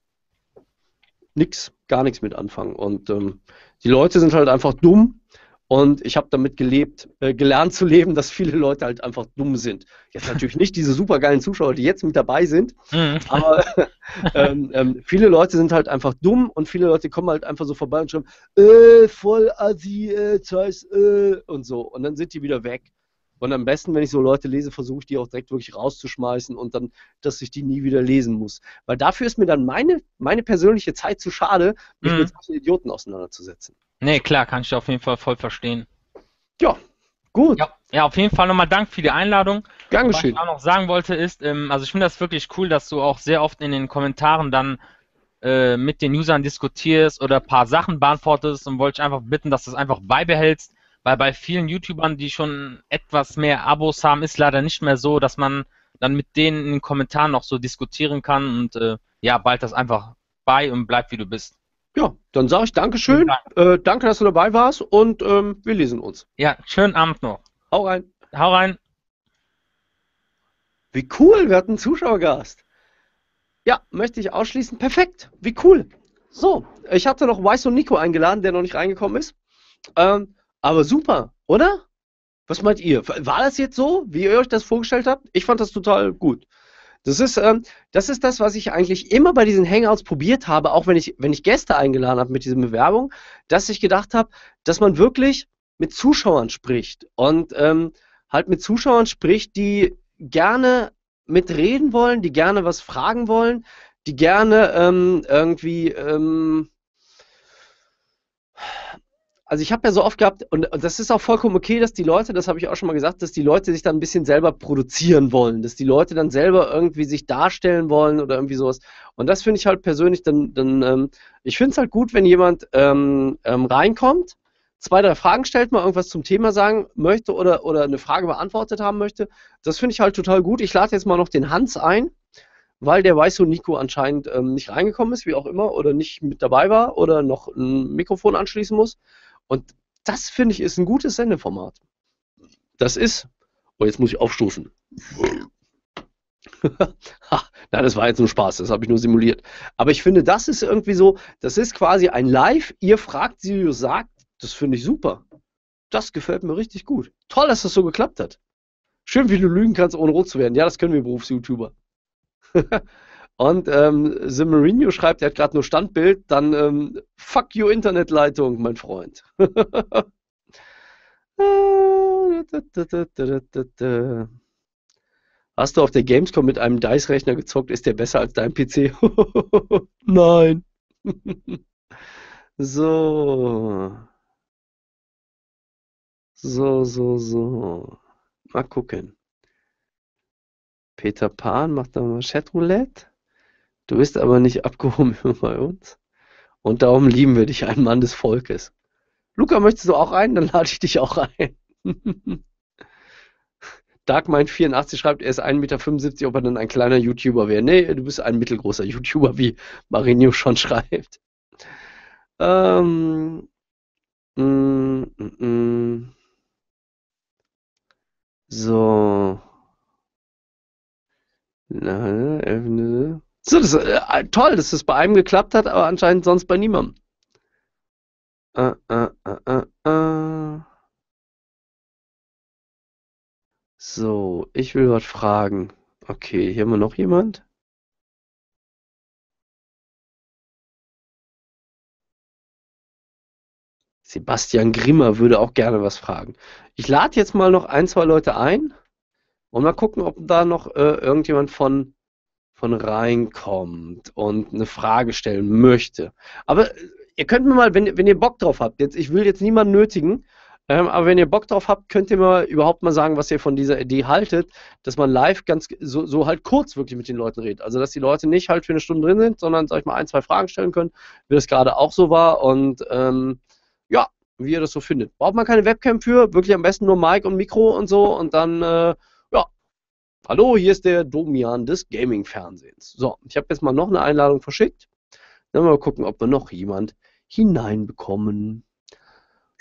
S1: nichts, gar nichts mit anfangen. Und ähm, die Leute sind halt einfach dumm und ich habe damit gelebt, äh, gelernt zu leben, dass viele Leute halt einfach dumm sind. Jetzt natürlich nicht diese supergeilen Zuschauer, die jetzt mit dabei sind, mhm. aber ähm, ähm, viele Leute sind halt einfach dumm und viele Leute kommen halt einfach so vorbei und schreiben, äh, voll Asi, äh, Scheiß, äh, und so. Und dann sind die wieder weg. Und am besten, wenn ich so Leute lese, versuche ich die auch direkt wirklich rauszuschmeißen und dann, dass ich die nie wieder lesen muss. Weil dafür ist mir dann meine, meine persönliche Zeit zu schade, mich
S2: Mhm.
S1: mit solchen Idioten auseinanderzusetzen.
S2: Nee, klar, kann ich auf jeden Fall voll verstehen.
S1: Ja, gut,
S2: Ja, ja auf jeden Fall nochmal Dank für die Einladung.
S1: gern
S2: Was ich auch noch sagen wollte ist, ähm, also ich finde das wirklich cool, dass du auch sehr oft in den Kommentaren dann äh, mit den Usern diskutierst oder ein paar Sachen beantwortest und wollte ich einfach bitten, dass du es einfach beibehältst, weil bei vielen YouTubern, die schon etwas mehr Abos haben, ist leider nicht mehr so, dass man dann mit denen in den Kommentaren noch so diskutieren kann und äh, ja, bald das einfach bei und bleib wie du bist.
S1: Ja, dann sage ich Dankeschön.
S2: Vielen
S1: Äh, danke, dass du dabei warst und ähm, wir lesen uns.
S2: Ja, schönen Abend noch.
S1: Hau rein.
S2: Hau rein.
S1: Wie cool, wir hatten einen Zuschauergast. Ja, möchte ich ausschließen. Perfekt, wie cool. So, ich hatte noch Weiß und Nico eingeladen, der noch nicht reingekommen ist. Ähm, aber super, oder? Was meint ihr? War das jetzt so, wie ihr euch das vorgestellt habt? Ich fand das total gut. Das ist, ähm, das ist das, was ich eigentlich immer bei diesen Hangouts probiert habe, auch wenn ich, wenn ich Gäste eingeladen habe mit diesen Bewerbungen, dass ich gedacht habe, dass man wirklich mit Zuschauern spricht und ähm, halt mit Zuschauern spricht, die gerne mitreden wollen, die gerne was fragen wollen, die gerne ähm, irgendwie ähm, also ich habe ja so oft gehabt, und das ist auch vollkommen okay, dass die Leute, das habe ich auch schon mal gesagt, dass die Leute sich dann ein bisschen selber produzieren wollen, dass die Leute dann selber irgendwie sich darstellen wollen oder irgendwie sowas. Und das finde ich halt persönlich dann, dann ähm, ich finde es halt gut, wenn jemand ähm, ähm, reinkommt, zwei, drei Fragen stellt, mal irgendwas zum Thema sagen möchte oder, oder eine Frage beantwortet haben möchte. Das finde ich halt total gut. Ich lade jetzt mal noch den Hans ein, weil der Weißo Nico anscheinend ähm, nicht reingekommen ist, wie auch immer, oder nicht mit dabei war oder noch ein Mikrofon anschließen muss. Und das finde ich ist ein gutes Sendeformat. Das ist. Oh, jetzt muss ich aufstoßen. nein, das war jetzt nur Spaß, das habe ich nur simuliert. Aber ich finde, das ist irgendwie so, das ist quasi ein Live, ihr fragt, Sirius sagt, das finde ich super. Das gefällt mir richtig gut. Toll, dass das so geklappt hat. Schön, wie du lügen kannst, ohne rot zu werden. Ja, das können wir Berufs-YouTuber. Und ähm, The Mourinho schreibt, er hat gerade nur Standbild, dann ähm, fuck you Internetleitung, mein Freund. Hast du auf der Gamescom mit einem Dice-Rechner gezockt? Ist der besser als dein PC? Nein. so. So, so, so. Mal gucken. Peter Pan macht da mal Chatroulette. Du bist aber nicht abgehoben bei uns. Und darum lieben wir dich, ein Mann des Volkes. Luca, möchtest du auch rein? Dann lade ich dich auch ein. Darkmind84 schreibt, er ist 1,75 Meter, ob er dann ein kleiner YouTuber wäre. Nee, du bist ein mittelgroßer YouTuber, wie Marinho schon schreibt. Ähm, mm, mm, mm. So. Na, öffne. So, das ist äh, toll, dass das bei einem geklappt hat, aber anscheinend sonst bei niemandem. Äh, äh, äh, äh, äh. So, ich will was fragen. Okay, hier haben wir noch jemand. Sebastian Grimmer würde auch gerne was fragen. Ich lade jetzt mal noch ein, zwei Leute ein und mal gucken, ob da noch äh, irgendjemand von, von reinkommt und eine Frage stellen möchte. Aber äh, ihr könnt mir mal, wenn, wenn ihr Bock drauf habt, jetzt, ich will jetzt niemanden nötigen, ähm, aber wenn ihr Bock drauf habt, könnt ihr mal überhaupt mal sagen, was ihr von dieser Idee haltet, dass man live ganz so, so halt kurz wirklich mit den Leuten redet. Also dass die Leute nicht halt für eine Stunde drin sind, sondern sag ich mal ein, zwei Fragen stellen können, wie das gerade auch so war und ähm, ja, wie ihr das so findet. Braucht man keine Webcam für, wirklich am besten nur Mic und Mikro und so und dann äh. Hallo, hier ist der Domian des Gaming-Fernsehens. So, ich habe jetzt mal noch eine Einladung verschickt. Dann mal gucken, ob wir noch jemand hineinbekommen.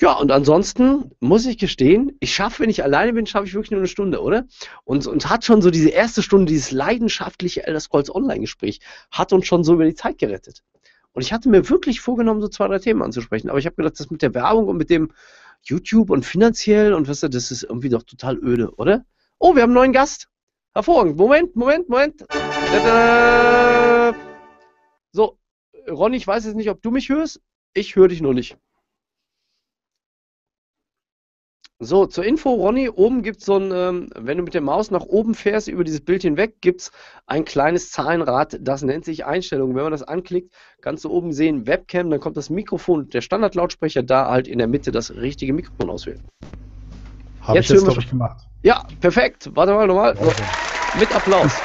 S1: Ja, und ansonsten muss ich gestehen, ich schaffe, wenn ich alleine bin, schaffe ich wirklich nur eine Stunde, oder? Und, und hat schon so diese erste Stunde, dieses leidenschaftliche Elder Scrolls Online-Gespräch, hat uns schon so über die Zeit gerettet. Und ich hatte mir wirklich vorgenommen, so zwei, drei Themen anzusprechen. Aber ich habe gedacht, das mit der Werbung und mit dem YouTube und finanziell und was das ist irgendwie doch total öde, oder? Oh, wir haben einen neuen Gast. Hervorragend. Moment, Moment, Moment. Tada! So, Ronny, ich weiß jetzt nicht, ob du mich hörst. Ich höre dich noch nicht. So, zur Info, Ronny, oben gibt es so ein, ähm, wenn du mit der Maus nach oben fährst, über dieses Bild hinweg, gibt es ein kleines Zahlenrad, das nennt sich Einstellungen. Wenn man das anklickt, kannst du oben sehen Webcam, dann kommt das Mikrofon, der Standardlautsprecher, da halt in der Mitte das richtige Mikrofon auswählen.
S3: Habe ich jetzt, glaube ich, gemacht.
S1: Ja, perfekt. Warte mal nochmal. Okay. Mit Applaus.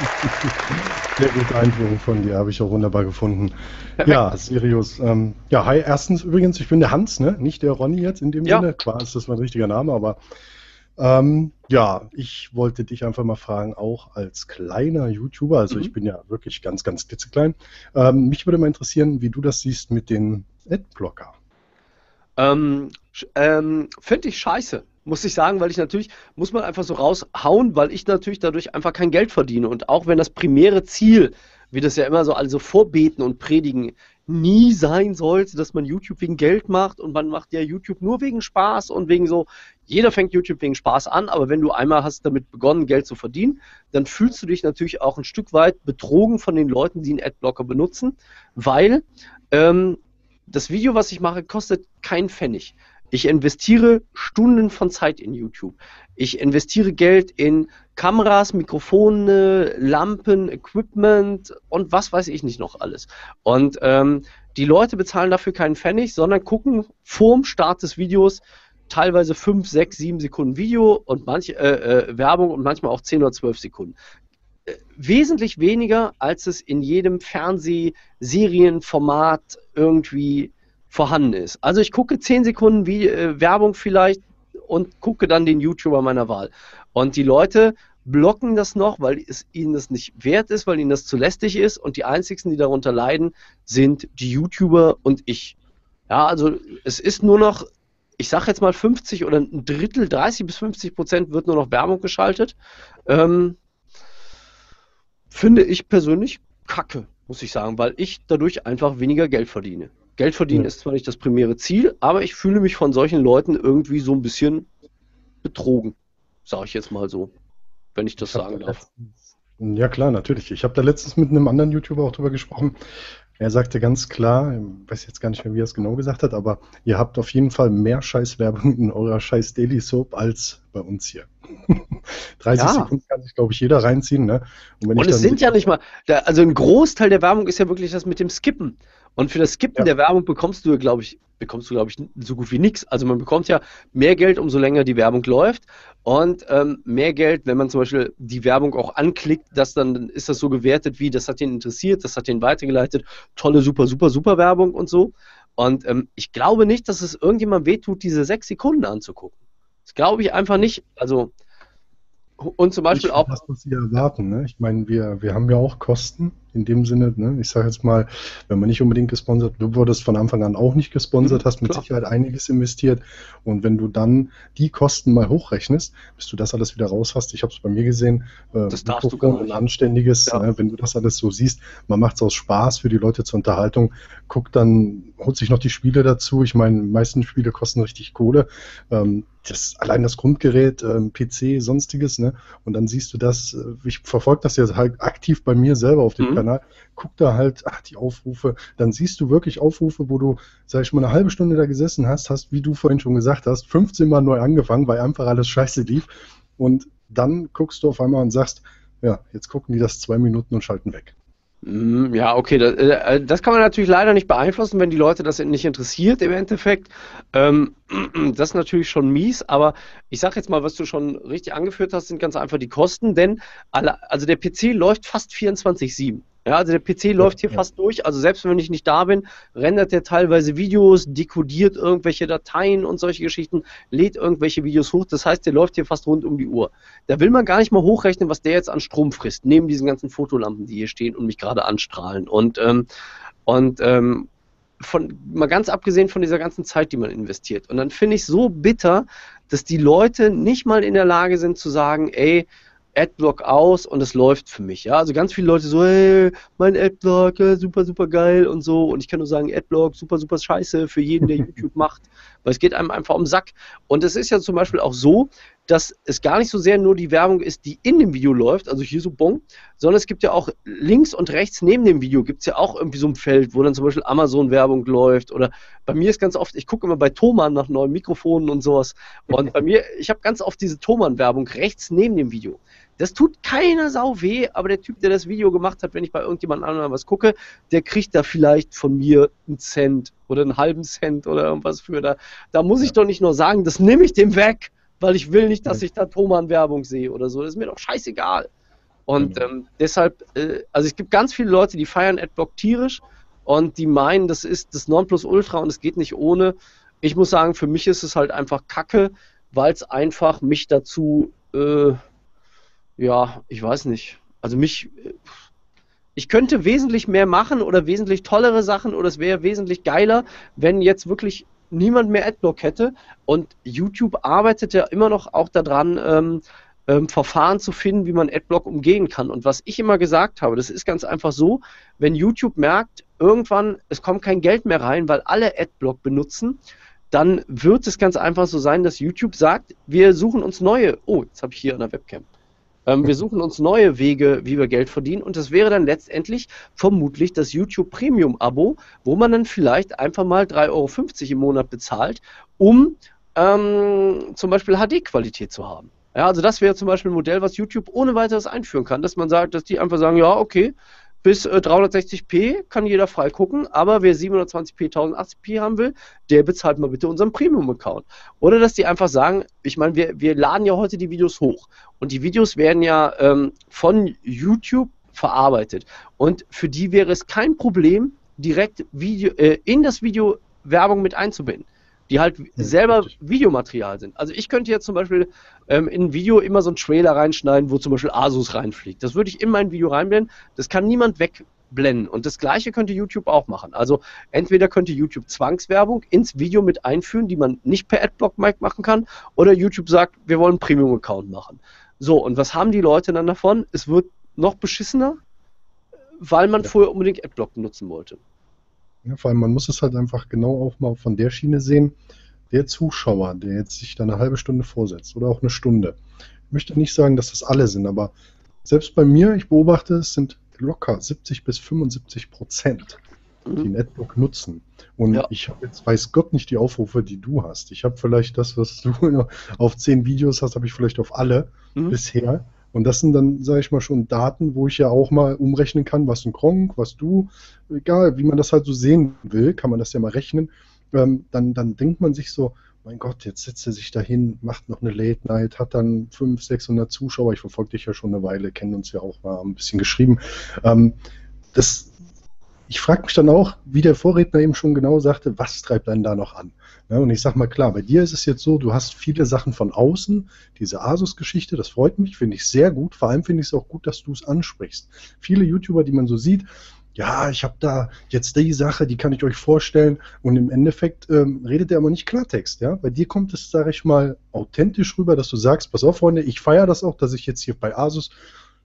S3: Sehr gute Einführung von dir, habe ich auch wunderbar gefunden. Perfekt. Ja, Sirius. Ähm, ja, hi, erstens übrigens, ich bin der Hans, ne? nicht der Ronny jetzt in dem ja. Sinne. Klar ist das mein richtiger Name, aber ähm, ja, ich wollte dich einfach mal fragen, auch als kleiner YouTuber, also mhm. ich bin ja wirklich ganz, ganz klitzeklein, ähm, mich würde mal interessieren, wie du das siehst mit den Adblocker.
S1: Ähm, ähm, Finde ich scheiße muss ich sagen, weil ich natürlich, muss man einfach so raushauen, weil ich natürlich dadurch einfach kein Geld verdiene. Und auch wenn das primäre Ziel, wie das ja immer so also vorbeten und predigen, nie sein sollte, dass man YouTube wegen Geld macht und man macht ja YouTube nur wegen Spaß und wegen so, jeder fängt YouTube wegen Spaß an, aber wenn du einmal hast damit begonnen, Geld zu verdienen, dann fühlst du dich natürlich auch ein Stück weit betrogen von den Leuten, die einen Adblocker benutzen, weil ähm, das Video, was ich mache, kostet keinen Pfennig. Ich investiere Stunden von Zeit in YouTube. Ich investiere Geld in Kameras, Mikrofone, Lampen, Equipment und was weiß ich nicht noch alles. Und ähm, die Leute bezahlen dafür keinen Pfennig, sondern gucken vorm Start des Videos teilweise 5, 6, 7 Sekunden Video und manche äh, äh, Werbung und manchmal auch 10 oder 12 Sekunden. Äh, wesentlich weniger, als es in jedem Fernsehserienformat irgendwie vorhanden ist. Also ich gucke 10 Sekunden wie, äh, Werbung vielleicht und gucke dann den YouTuber meiner Wahl. Und die Leute blocken das noch, weil es ihnen das nicht wert ist, weil ihnen das zu lästig ist und die einzigen, die darunter leiden, sind die YouTuber und ich. Ja, also es ist nur noch, ich sage jetzt mal 50 oder ein Drittel, 30 bis 50 Prozent wird nur noch Werbung geschaltet. Ähm, finde ich persönlich kacke, muss ich sagen, weil ich dadurch einfach weniger Geld verdiene. Geld verdienen ist zwar nicht das primäre Ziel, aber ich fühle mich von solchen Leuten irgendwie so ein bisschen betrogen, sage ich jetzt mal so, wenn ich das ich sagen darf.
S3: Letztens, ja klar, natürlich. Ich habe da letztens mit einem anderen YouTuber auch drüber gesprochen. Er sagte ganz klar, ich weiß jetzt gar nicht mehr, wie er es genau gesagt hat, aber ihr habt auf jeden Fall mehr Scheißwerbung in eurer scheiß Daily Soap als bei uns hier. 30 ja. Sekunden kann sich, glaube ich, jeder reinziehen. Ne?
S1: Und, Und es sind ja nicht mal, also ein Großteil der Werbung ist ja wirklich das mit dem Skippen. Und für das Skippen ja. der Werbung bekommst du, glaube ich, bekommst du, glaube ich, so gut wie nichts. Also man bekommt ja mehr Geld, umso länger die Werbung läuft. Und ähm, mehr Geld, wenn man zum Beispiel die Werbung auch anklickt, das dann ist das so gewertet wie, das hat ihn interessiert, das hat ihn weitergeleitet, tolle, super, super, super Werbung und so. Und ähm, ich glaube nicht, dass es irgendjemand wehtut, diese sechs Sekunden anzugucken. Das glaube ich einfach nicht. Also und zum Beispiel
S3: ich,
S1: auch.
S3: Das, was Sie erwarten. Ne? Ich meine, wir, wir haben ja auch Kosten in dem Sinne. Ne? Ich sage jetzt mal, wenn man nicht unbedingt gesponsert, du wurdest von Anfang an auch nicht gesponsert, mhm, hast mit klar. Sicherheit einiges investiert. Und wenn du dann die Kosten mal hochrechnest, bis du das alles wieder raus hast, ich habe es bei mir gesehen,
S1: äh, das darfst du
S3: ein anständiges, ja. ne? wenn du das alles so siehst, man macht es aus Spaß für die Leute zur Unterhaltung, guckt dann, holt sich noch die Spiele dazu. Ich meine, die meisten Spiele kosten richtig Kohle. Ähm, das, allein das Grundgerät, ähm, PC, sonstiges, ne? Und dann siehst du das, äh, ich verfolge das jetzt halt aktiv bei mir selber auf dem mhm. Kanal, guck da halt, ach, die Aufrufe, dann siehst du wirklich Aufrufe, wo du, sag ich mal, eine halbe Stunde da gesessen hast, hast, wie du vorhin schon gesagt hast, 15 Mal neu angefangen, weil einfach alles scheiße lief. Und dann guckst du auf einmal und sagst, ja, jetzt gucken die das zwei Minuten und schalten weg.
S1: Mm, ja, okay, das, äh, das, kann man natürlich leider nicht beeinflussen, wenn die Leute das nicht interessiert im Endeffekt. Ähm, das ist natürlich schon mies, aber ich sage jetzt mal, was du schon richtig angeführt hast, sind ganz einfach die Kosten, denn alle, also der PC läuft fast 24-7. Ja, also der PC läuft hier ja. fast durch. Also selbst wenn ich nicht da bin, rendert er teilweise Videos, dekodiert irgendwelche Dateien und solche Geschichten, lädt irgendwelche Videos hoch. Das heißt, der läuft hier fast rund um die Uhr. Da will man gar nicht mal hochrechnen, was der jetzt an Strom frisst, neben diesen ganzen Fotolampen, die hier stehen und mich gerade anstrahlen. Und, ähm, und ähm, von, mal ganz abgesehen von dieser ganzen Zeit, die man investiert. Und dann finde ich so bitter, dass die Leute nicht mal in der Lage sind zu sagen, ey, Adblock aus und es läuft für mich. Ja, also ganz viele Leute so, hey, mein Adblock, ja, super, super geil und so. Und ich kann nur sagen, Adblock, super, super scheiße für jeden, der YouTube macht, weil es geht einem einfach um Sack. Und es ist ja zum Beispiel auch so, dass es gar nicht so sehr nur die Werbung ist, die in dem Video läuft, also hier so Bon, sondern es gibt ja auch links und rechts neben dem Video gibt es ja auch irgendwie so ein Feld, wo dann zum Beispiel Amazon-Werbung läuft oder bei mir ist ganz oft, ich gucke immer bei Thomann nach neuen Mikrofonen und sowas und bei mir, ich habe ganz oft diese Thomann-Werbung rechts neben dem Video. Das tut keiner Sau weh, aber der Typ, der das Video gemacht hat, wenn ich bei irgendjemand anderem was gucke, der kriegt da vielleicht von mir einen Cent oder einen halben Cent oder irgendwas für. Da, da muss ich doch nicht nur sagen, das nehme ich dem weg, weil ich will nicht, dass ich da Thomann-Werbung sehe oder so. Das ist mir doch scheißegal. Und genau. ähm, deshalb, äh, also es gibt ganz viele Leute, die feiern Adblock tierisch und die meinen, das ist das Nonplusultra und es geht nicht ohne. Ich muss sagen, für mich ist es halt einfach Kacke, weil es einfach mich dazu äh, ja, ich weiß nicht. Also mich, ich könnte wesentlich mehr machen oder wesentlich tollere Sachen oder es wäre wesentlich geiler, wenn jetzt wirklich niemand mehr Adblock hätte. Und YouTube arbeitet ja immer noch auch daran, ähm, ähm, Verfahren zu finden, wie man Adblock umgehen kann. Und was ich immer gesagt habe, das ist ganz einfach so, wenn YouTube merkt, irgendwann, es kommt kein Geld mehr rein, weil alle Adblock benutzen, dann wird es ganz einfach so sein, dass YouTube sagt, wir suchen uns neue. Oh, jetzt habe ich hier an der Webcam. Ähm, wir suchen uns neue Wege, wie wir Geld verdienen. Und das wäre dann letztendlich vermutlich das YouTube Premium Abo, wo man dann vielleicht einfach mal 3,50 Euro im Monat bezahlt, um ähm, zum Beispiel HD-Qualität zu haben. Ja, also das wäre zum Beispiel ein Modell, was YouTube ohne weiteres einführen kann, dass man sagt, dass die einfach sagen, ja, okay, bis äh, 360p kann jeder frei gucken, aber wer 720p, 1080p haben will, der bezahlt mal bitte unseren Premium-Account. Oder dass die einfach sagen, ich meine, wir, wir laden ja heute die Videos hoch. Und die Videos werden ja ähm, von YouTube verarbeitet. Und für die wäre es kein Problem, direkt Video, äh, in das Video Werbung mit einzubinden die halt selber. Videomaterial sind. Also ich könnte jetzt zum Beispiel ähm, in ein Video immer so einen Trailer reinschneiden, wo zum Beispiel Asus reinfliegt. Das würde ich in mein Video reinblenden. Das kann niemand wegblenden. Und das gleiche könnte YouTube auch machen. Also entweder könnte YouTube Zwangswerbung ins Video mit einführen, die man nicht per Adblock machen kann, oder YouTube sagt, wir wollen einen Premium-Account machen. So, und was haben die Leute dann davon? Es wird noch beschissener, weil man ja. vorher unbedingt Adblock benutzen wollte.
S3: Ja, vor allem, man muss es halt einfach genau auch mal von der Schiene sehen. Der Zuschauer, der jetzt sich da eine halbe Stunde vorsetzt oder auch eine Stunde. Ich möchte nicht sagen, dass das alle sind, aber selbst bei mir, ich beobachte, es sind locker 70 bis 75 Prozent, die mhm. Netbook nutzen. Und ja. ich habe jetzt, weiß Gott, nicht die Aufrufe, die du hast. Ich habe vielleicht das, was du auf zehn Videos hast, habe ich vielleicht auf alle mhm. bisher. Und das sind dann, sage ich mal, schon Daten, wo ich ja auch mal umrechnen kann, was ein Gronk, was du, egal, wie man das halt so sehen will, kann man das ja mal rechnen. Ähm, dann, dann denkt man sich so, mein Gott, jetzt setzt er sich dahin, macht noch eine Late Night, hat dann 500, 600 Zuschauer. Ich verfolge dich ja schon eine Weile, kennen uns ja auch mal ein bisschen geschrieben. Ähm, das, ich frage mich dann auch, wie der Vorredner eben schon genau sagte, was treibt einen da noch an? Ja, und ich sage mal klar, bei dir ist es jetzt so, du hast viele Sachen von außen, diese Asus-Geschichte, das freut mich, finde ich sehr gut. Vor allem finde ich es auch gut, dass du es ansprichst. Viele YouTuber, die man so sieht, ja, ich habe da jetzt die Sache, die kann ich euch vorstellen. Und im Endeffekt ähm, redet er aber nicht Klartext. Ja? Bei dir kommt es, sage ich mal, authentisch rüber, dass du sagst, pass auf, Freunde, ich feiere das auch, dass ich jetzt hier bei Asus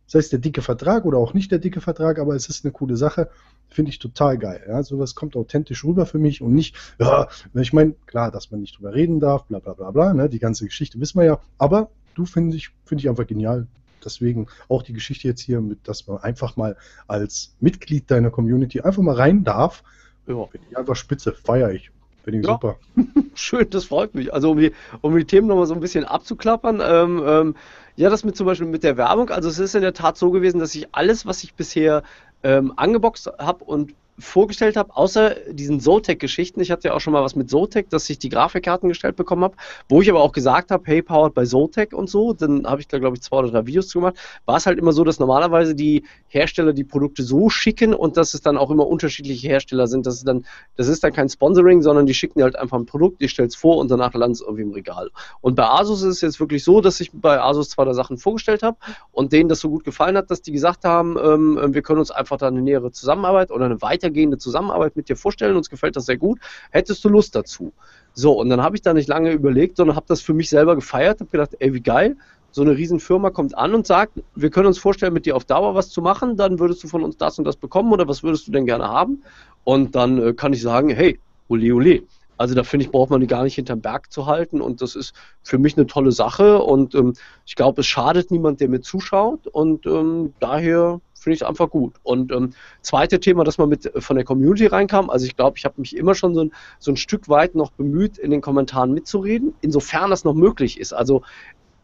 S3: sei es der dicke Vertrag oder auch nicht der dicke Vertrag, aber es ist eine coole Sache. Finde ich total geil. Ja, sowas kommt authentisch rüber für mich und nicht, ja, ich meine, klar, dass man nicht drüber reden darf, bla bla bla bla, ne, die ganze Geschichte wissen wir ja, aber du finde ich, finde ich einfach genial. Deswegen auch die Geschichte jetzt hier, mit, dass man einfach mal als Mitglied deiner Community einfach mal rein darf. Ja. Finde ich einfach spitze, feiere ich. Finde ich ja. super.
S1: Schön, das freut mich. Also um die, um die Themen nochmal so ein bisschen abzuklappern, ähm, ähm, ja, das mit zum Beispiel mit der Werbung. Also es ist in der Tat so gewesen, dass ich alles, was ich bisher ähm, angeboxt habe und vorgestellt habe, außer diesen Zotac-Geschichten. Ich hatte ja auch schon mal was mit Zotac, dass ich die Grafikkarten gestellt bekommen habe, wo ich aber auch gesagt habe, hey, powered by Zotac und so. Dann habe ich da, glaube ich, zwei oder drei Videos zu gemacht. War es halt immer so, dass normalerweise die Hersteller die Produkte so schicken und dass es dann auch immer unterschiedliche Hersteller sind. Das ist dann, das ist dann kein Sponsoring, sondern die schicken halt einfach ein Produkt, ich stelle es vor und danach landet es irgendwie im Regal. Und bei Asus ist es jetzt wirklich so, dass ich bei Asus zwei, drei Sachen vorgestellt habe und denen das so gut gefallen hat, dass die gesagt haben, ähm, wir können uns einfach da eine nähere Zusammenarbeit oder eine weitere weitergehende Zusammenarbeit mit dir vorstellen, uns gefällt das sehr gut, hättest du Lust dazu? So, und dann habe ich da nicht lange überlegt, sondern habe das für mich selber gefeiert, habe gedacht, ey, wie geil, so eine Riesenfirma kommt an und sagt, wir können uns vorstellen, mit dir auf Dauer was zu machen, dann würdest du von uns das und das bekommen oder was würdest du denn gerne haben? Und dann äh, kann ich sagen, hey, ole ole, Also da finde ich, braucht man die gar nicht hinterm Berg zu halten und das ist für mich eine tolle Sache. Und ähm, ich glaube, es schadet niemand, der mir zuschaut. Und ähm, daher finde ich einfach gut. Und ähm, zweite Thema, dass man mit äh, von der Community reinkam, also ich glaube, ich habe mich immer schon so ein, so ein Stück weit noch bemüht, in den Kommentaren mitzureden, insofern das noch möglich ist. Also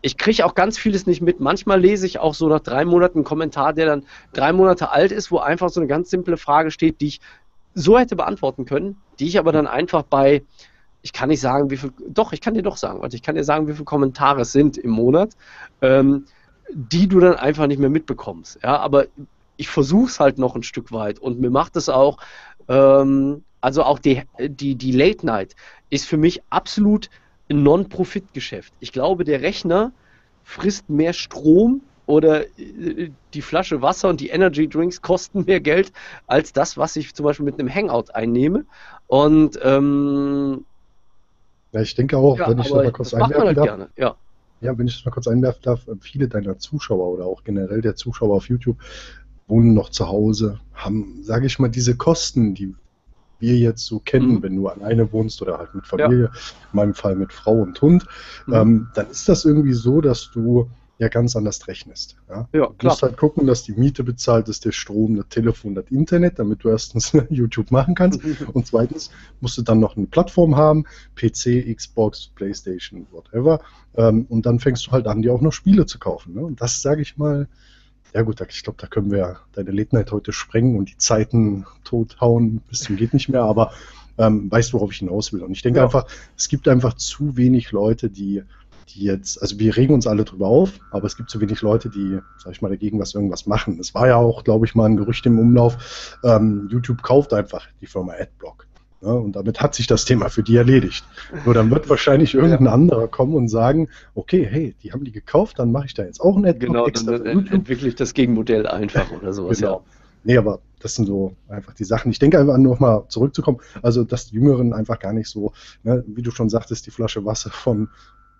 S1: ich kriege auch ganz vieles nicht mit. Manchmal lese ich auch so nach drei Monaten einen Kommentar, der dann drei Monate alt ist, wo einfach so eine ganz simple Frage steht, die ich so hätte beantworten können, die ich aber dann einfach bei, ich kann nicht sagen, wie viel, doch, ich kann dir doch sagen, warte, ich kann dir sagen, wie viele Kommentare es sind im Monat, ähm, die du dann einfach nicht mehr mitbekommst. Ja, aber ich versuche es halt noch ein Stück weit und mir macht es auch, ähm, also auch die, die, die Late Night ist für mich absolut ein Non-Profit-Geschäft. Ich glaube, der Rechner frisst mehr Strom oder äh, die Flasche Wasser und die Energy Drinks kosten mehr Geld als das, was ich zum Beispiel mit einem Hangout einnehme. Und ähm,
S3: ja, ich denke auch, ja, wenn ich das mal kurz das einwerfen halt darf. Gerne.
S1: Ja.
S3: Ja, wenn ich das mal kurz einwerfen darf, viele deiner Zuschauer oder auch generell der Zuschauer auf YouTube wohnen noch zu Hause, haben, sage ich mal, diese Kosten, die wir jetzt so kennen, mhm. wenn du alleine wohnst oder halt mit Familie, ja. in meinem Fall mit Frau und Hund, mhm. ähm, dann ist das irgendwie so, dass du ja ganz anders rechnest. Ja? ja du musst halt gucken, dass die Miete bezahlt ist, der Strom, das Telefon, das Internet, damit du erstens YouTube machen kannst und zweitens musst du dann noch eine Plattform haben, PC, Xbox, Playstation, whatever ähm, und dann fängst du halt an, dir auch noch Spiele zu kaufen. Ne? Und das sage ich mal, ja gut, ich glaube, da können wir deine Late Night heute sprengen und die Zeiten tothauen bis zum geht nicht mehr, aber ähm, weißt, worauf ich hinaus will. Und ich denke ja. einfach, es gibt einfach zu wenig Leute, die die jetzt, also wir regen uns alle drüber auf, aber es gibt zu wenig Leute, die, sag ich mal, dagegen was irgendwas machen. Es war ja auch, glaube ich, mal ein Gerücht im Umlauf, ähm, YouTube kauft einfach die Firma Adblock. Ne? Und damit hat sich das Thema für die erledigt. Nur dann wird wahrscheinlich irgendein ja. anderer kommen und sagen, okay, hey, die haben die gekauft, dann mache ich da jetzt auch ein
S1: Adblock. Genau, dann entwickle ich das Gegenmodell einfach oder sowas, genau. ja.
S3: Nee, aber das sind so einfach die Sachen. Ich denke einfach noch mal zurückzukommen, also dass die Jüngeren einfach gar nicht so, ne, wie du schon sagtest, die Flasche Wasser von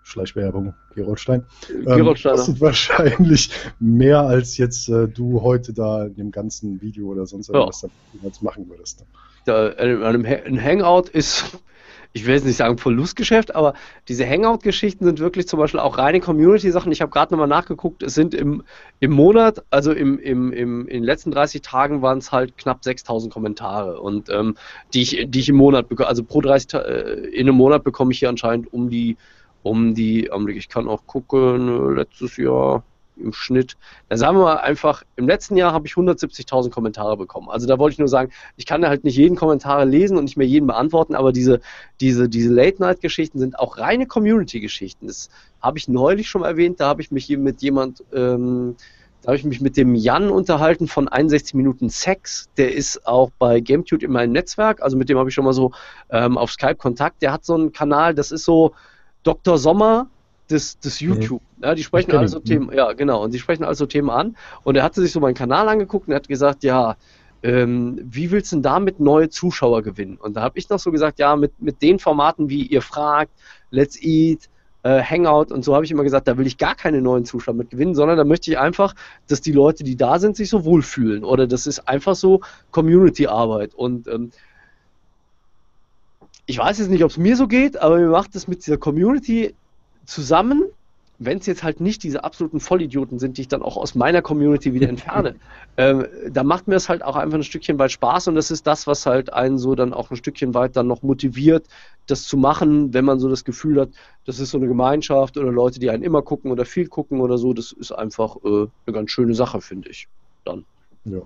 S3: Schleichwerbung, Geroldstein. Geroldsteiner. Ähm, kostet wahrscheinlich mehr als jetzt äh, du heute da in dem ganzen Video oder sonst irgendwas ja. machen würdest.
S1: Da, ein Hangout ist, ich will jetzt nicht sagen Verlustgeschäft, aber diese Hangout-Geschichten sind wirklich zum Beispiel auch reine Community-Sachen. Ich habe gerade nochmal nachgeguckt, es sind im, im Monat, also im, im, im, in den letzten 30 Tagen waren es halt knapp 6000 Kommentare und ähm, die, ich, die ich im Monat bekomme, also pro 30 äh, in einem Monat bekomme ich hier anscheinend um die um die, ich kann auch gucken, letztes Jahr im Schnitt, da sagen wir mal einfach, im letzten Jahr habe ich 170.000 Kommentare bekommen. Also da wollte ich nur sagen, ich kann halt nicht jeden Kommentar lesen und nicht mehr jeden beantworten, aber diese, diese, diese Late-Night-Geschichten sind auch reine Community-Geschichten. Das habe ich neulich schon erwähnt, da habe ich mich mit jemand, ähm, da habe ich mich mit dem Jan unterhalten von 61 Minuten Sex. Der ist auch bei GameTube in meinem Netzwerk, also mit dem habe ich schon mal so ähm, auf Skype Kontakt. Der hat so einen Kanal, das ist so, Dr. Sommer des, des YouTube. Ja, die sprechen also Themen, ja, genau, und die sprechen also Themen an. Und er hatte sich so meinen Kanal angeguckt und er hat gesagt, ja, ähm, wie willst du denn damit neue Zuschauer gewinnen? Und da habe ich noch so gesagt, ja, mit, mit den Formaten wie ihr fragt, Let's Eat, äh, Hangout und so habe ich immer gesagt, da will ich gar keine neuen Zuschauer mit gewinnen, sondern da möchte ich einfach, dass die Leute, die da sind, sich so wohlfühlen. Oder das ist einfach so Community-Arbeit. Und ähm, ich weiß jetzt nicht, ob es mir so geht, aber mir macht es mit dieser Community zusammen, wenn es jetzt halt nicht diese absoluten Vollidioten sind, die ich dann auch aus meiner Community wieder entferne, ähm, da macht mir es halt auch einfach ein Stückchen weit Spaß und das ist das, was halt einen so dann auch ein Stückchen weit dann noch motiviert, das zu machen, wenn man so das Gefühl hat, das ist so eine Gemeinschaft oder Leute, die einen immer gucken oder viel gucken oder so, das ist einfach äh, eine ganz schöne Sache, finde ich. Dann.
S3: Ja.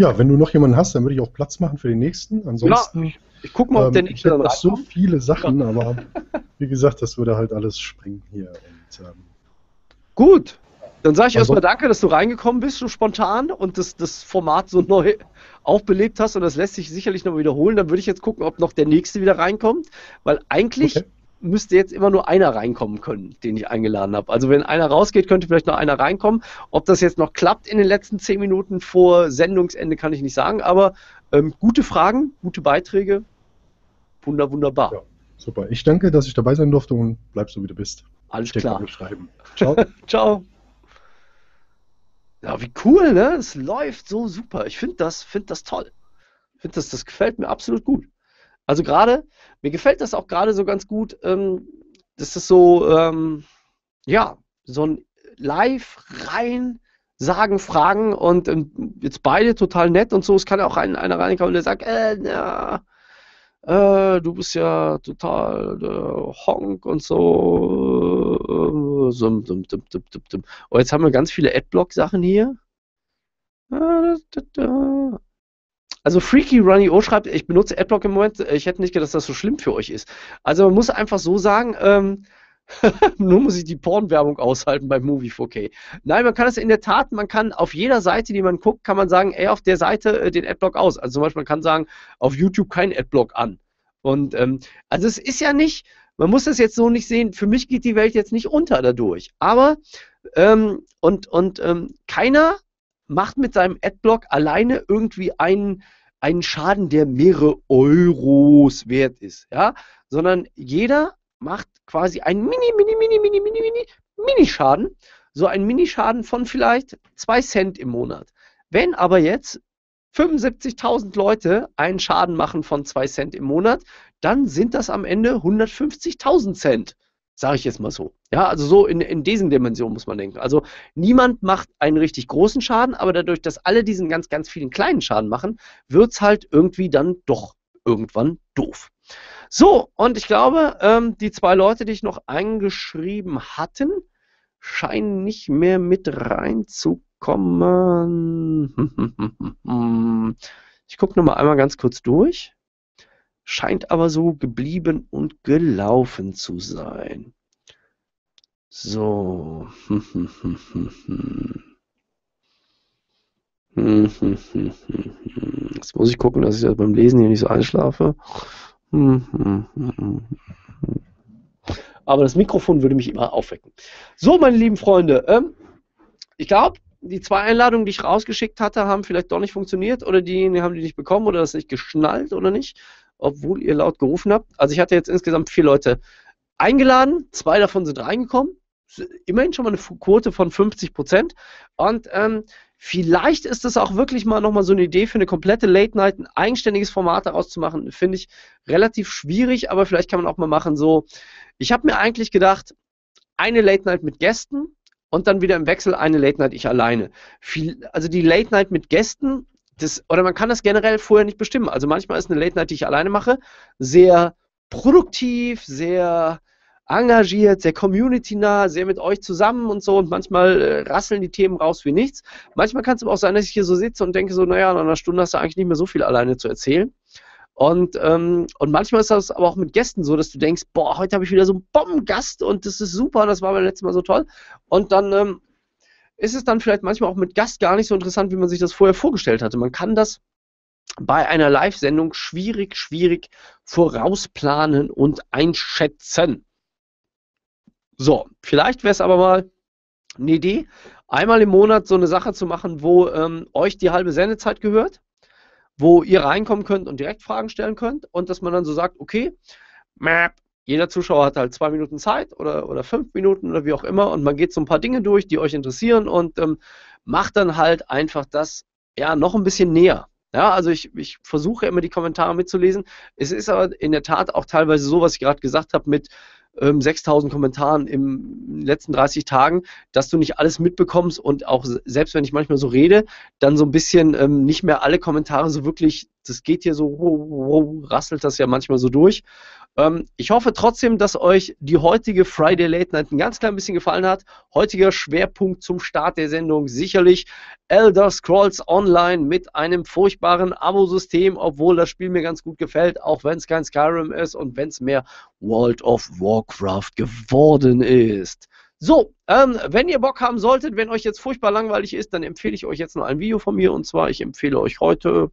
S3: Ja, wenn du noch jemanden hast, dann würde ich auch Platz machen für den nächsten. Ansonsten. Ja
S1: ich guck mal, ob der
S3: ähm, nächste dann so viele Sachen, aber wie gesagt, das würde halt alles springen hier. Und, ähm,
S1: Gut, dann sage ich erstmal danke, dass du reingekommen bist, so spontan und das, das Format so neu aufbelebt hast und das lässt sich sicherlich noch wiederholen. Dann würde ich jetzt gucken, ob noch der nächste wieder reinkommt, weil eigentlich okay. Müsste jetzt immer nur einer reinkommen können, den ich eingeladen habe. Also wenn einer rausgeht, könnte vielleicht noch einer reinkommen. Ob das jetzt noch klappt in den letzten zehn Minuten vor Sendungsende, kann ich nicht sagen, aber ähm, gute Fragen, gute Beiträge. Wunder, wunderbar. Ja,
S3: super. Ich danke, dass ich dabei sein durfte und bleib so, wie du bist.
S1: Alles klar. Schreiben. Ciao. Ciao. Ja, wie cool, ne? Es läuft so super. Ich finde das, find das toll. Ich finde das, das gefällt mir absolut gut. Also gerade, mir gefällt das auch gerade so ganz gut. Ähm, das ist so, ähm, ja, so ein Live rein sagen, fragen und ähm, jetzt beide total nett und so. Es kann auch ein, einer reinkommen, der sagt, äh, ja, äh, du bist ja total äh, Honk und so. Äh, sum, dum, dum, dum, dum, dum. Oh, jetzt haben wir ganz viele Adblock-Sachen hier. Also Freaky Runny O schreibt, ich benutze Adblock im Moment. Ich hätte nicht gedacht, dass das so schlimm für euch ist. Also man muss einfach so sagen, ähm, Nur muss ich die Pornwerbung aushalten beim Movie 4K. Nein, man kann es in der Tat, man kann auf jeder Seite, die man guckt, kann man sagen, ey, auf der Seite äh, den Adblock aus. Also zum Beispiel, man kann sagen, auf YouTube kein Adblock an. Und ähm, also es ist ja nicht, man muss das jetzt so nicht sehen, für mich geht die Welt jetzt nicht unter dadurch. Aber ähm, und, und ähm, keiner macht mit seinem Adblock alleine irgendwie einen, einen Schaden, der mehrere Euros wert ist. Ja? Sondern jeder macht quasi einen mini, mini, mini, mini, mini, mini, mini Schaden. So ein Minischaden von vielleicht 2 Cent im Monat. Wenn aber jetzt 75.000 Leute einen Schaden machen von 2 Cent im Monat, dann sind das am Ende 150.000 Cent. Sage ich jetzt mal so. Ja, also so in, in diesen Dimensionen muss man denken. Also niemand macht einen richtig großen Schaden, aber dadurch, dass alle diesen ganz, ganz vielen kleinen Schaden machen, wird es halt irgendwie dann doch irgendwann doof. So, und ich glaube, ähm, die zwei Leute, die ich noch eingeschrieben hatten, scheinen nicht mehr mit reinzukommen. Ich gucke nochmal einmal ganz kurz durch. Scheint aber so geblieben und gelaufen zu sein. So. Jetzt muss ich gucken, dass ich beim Lesen hier nicht so einschlafe. Aber das Mikrofon würde mich immer aufwecken. So, meine lieben Freunde, ähm, ich glaube, die zwei Einladungen, die ich rausgeschickt hatte, haben vielleicht doch nicht funktioniert oder die haben die nicht bekommen oder das nicht geschnallt oder nicht, obwohl ihr laut gerufen habt. Also ich hatte jetzt insgesamt vier Leute eingeladen, zwei davon sind reingekommen. Immerhin schon mal eine Quote von 50 Prozent. Und ähm, Vielleicht ist das auch wirklich mal nochmal so eine Idee für eine komplette Late Night, ein eigenständiges Format daraus zu machen. Finde ich relativ schwierig, aber vielleicht kann man auch mal machen so. Ich habe mir eigentlich gedacht, eine Late Night mit Gästen und dann wieder im Wechsel eine Late Night ich alleine. Viel, also die Late Night mit Gästen, das, oder man kann das generell vorher nicht bestimmen. Also manchmal ist eine Late Night, die ich alleine mache, sehr produktiv, sehr engagiert, sehr community-nah, sehr mit euch zusammen und so und manchmal äh, rasseln die Themen raus wie nichts. Manchmal kann es aber auch sein, dass ich hier so sitze und denke so, naja, in einer Stunde hast du eigentlich nicht mehr so viel alleine zu erzählen. Und, ähm, und manchmal ist das aber auch mit Gästen so, dass du denkst, boah, heute habe ich wieder so einen Bombengast und das ist super, das war beim letzten Mal so toll. Und dann ähm, ist es dann vielleicht manchmal auch mit Gast gar nicht so interessant, wie man sich das vorher vorgestellt hatte. Man kann das bei einer Live-Sendung schwierig, schwierig vorausplanen und einschätzen. So, vielleicht wäre es aber mal eine Idee, einmal im Monat so eine Sache zu machen, wo ähm, euch die halbe Sendezeit gehört, wo ihr reinkommen könnt und direkt Fragen stellen könnt und dass man dann so sagt, okay, jeder Zuschauer hat halt zwei Minuten Zeit oder, oder fünf Minuten oder wie auch immer und man geht so ein paar Dinge durch, die euch interessieren und ähm, macht dann halt einfach das ja noch ein bisschen näher. Ja, also ich, ich versuche immer die Kommentare mitzulesen. Es ist aber in der Tat auch teilweise so, was ich gerade gesagt habe, mit ähm, 6000 Kommentaren im letzten 30 Tagen, dass du nicht alles mitbekommst und auch selbst wenn ich manchmal so rede, dann so ein bisschen ähm, nicht mehr alle Kommentare so wirklich, das geht hier so, rasselt das ja manchmal so durch. Ähm, ich hoffe trotzdem, dass euch die heutige Friday Late Night ein ganz klein bisschen gefallen hat. Heutiger Schwerpunkt zum Start der Sendung sicherlich Elder Scrolls Online mit einem furchtbaren Abo-System, obwohl das Spiel mir ganz gut gefällt, auch wenn es kein Skyrim ist und wenn es mehr World of Warcraft geworden ist. So, ähm, wenn ihr Bock haben solltet, wenn euch jetzt furchtbar langweilig ist, dann empfehle ich euch jetzt noch ein Video von mir und zwar, ich empfehle euch heute.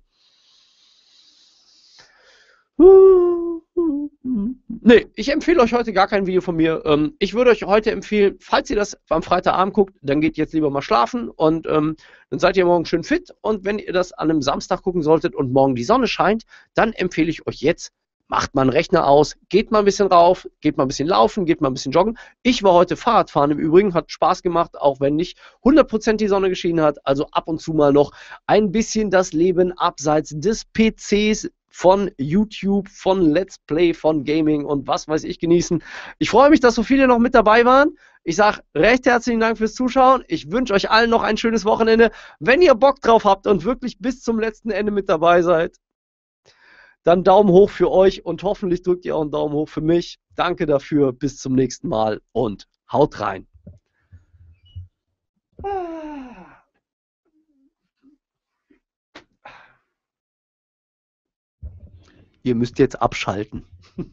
S1: Nee, ich empfehle euch heute gar kein Video von mir. Ähm, ich würde euch heute empfehlen, falls ihr das am Freitagabend guckt, dann geht jetzt lieber mal schlafen und ähm, dann seid ihr morgen schön fit. Und wenn ihr das an einem Samstag gucken solltet und morgen die Sonne scheint, dann empfehle ich euch jetzt, macht mal einen Rechner aus, geht mal ein bisschen rauf, geht mal ein bisschen laufen, geht mal ein bisschen joggen. Ich war heute Fahrradfahren im Übrigen, hat Spaß gemacht, auch wenn nicht 100% die Sonne geschienen hat. Also ab und zu mal noch ein bisschen das Leben abseits des PCs von YouTube, von Let's Play, von Gaming und was weiß ich genießen. Ich freue mich, dass so viele noch mit dabei waren. Ich sage recht herzlichen Dank fürs Zuschauen. Ich wünsche euch allen noch ein schönes Wochenende. Wenn ihr Bock drauf habt und wirklich bis zum letzten Ende mit dabei seid, dann Daumen hoch für euch und hoffentlich drückt ihr auch einen Daumen hoch für mich. Danke dafür. Bis zum nächsten Mal und haut rein. Ihr müsst jetzt abschalten.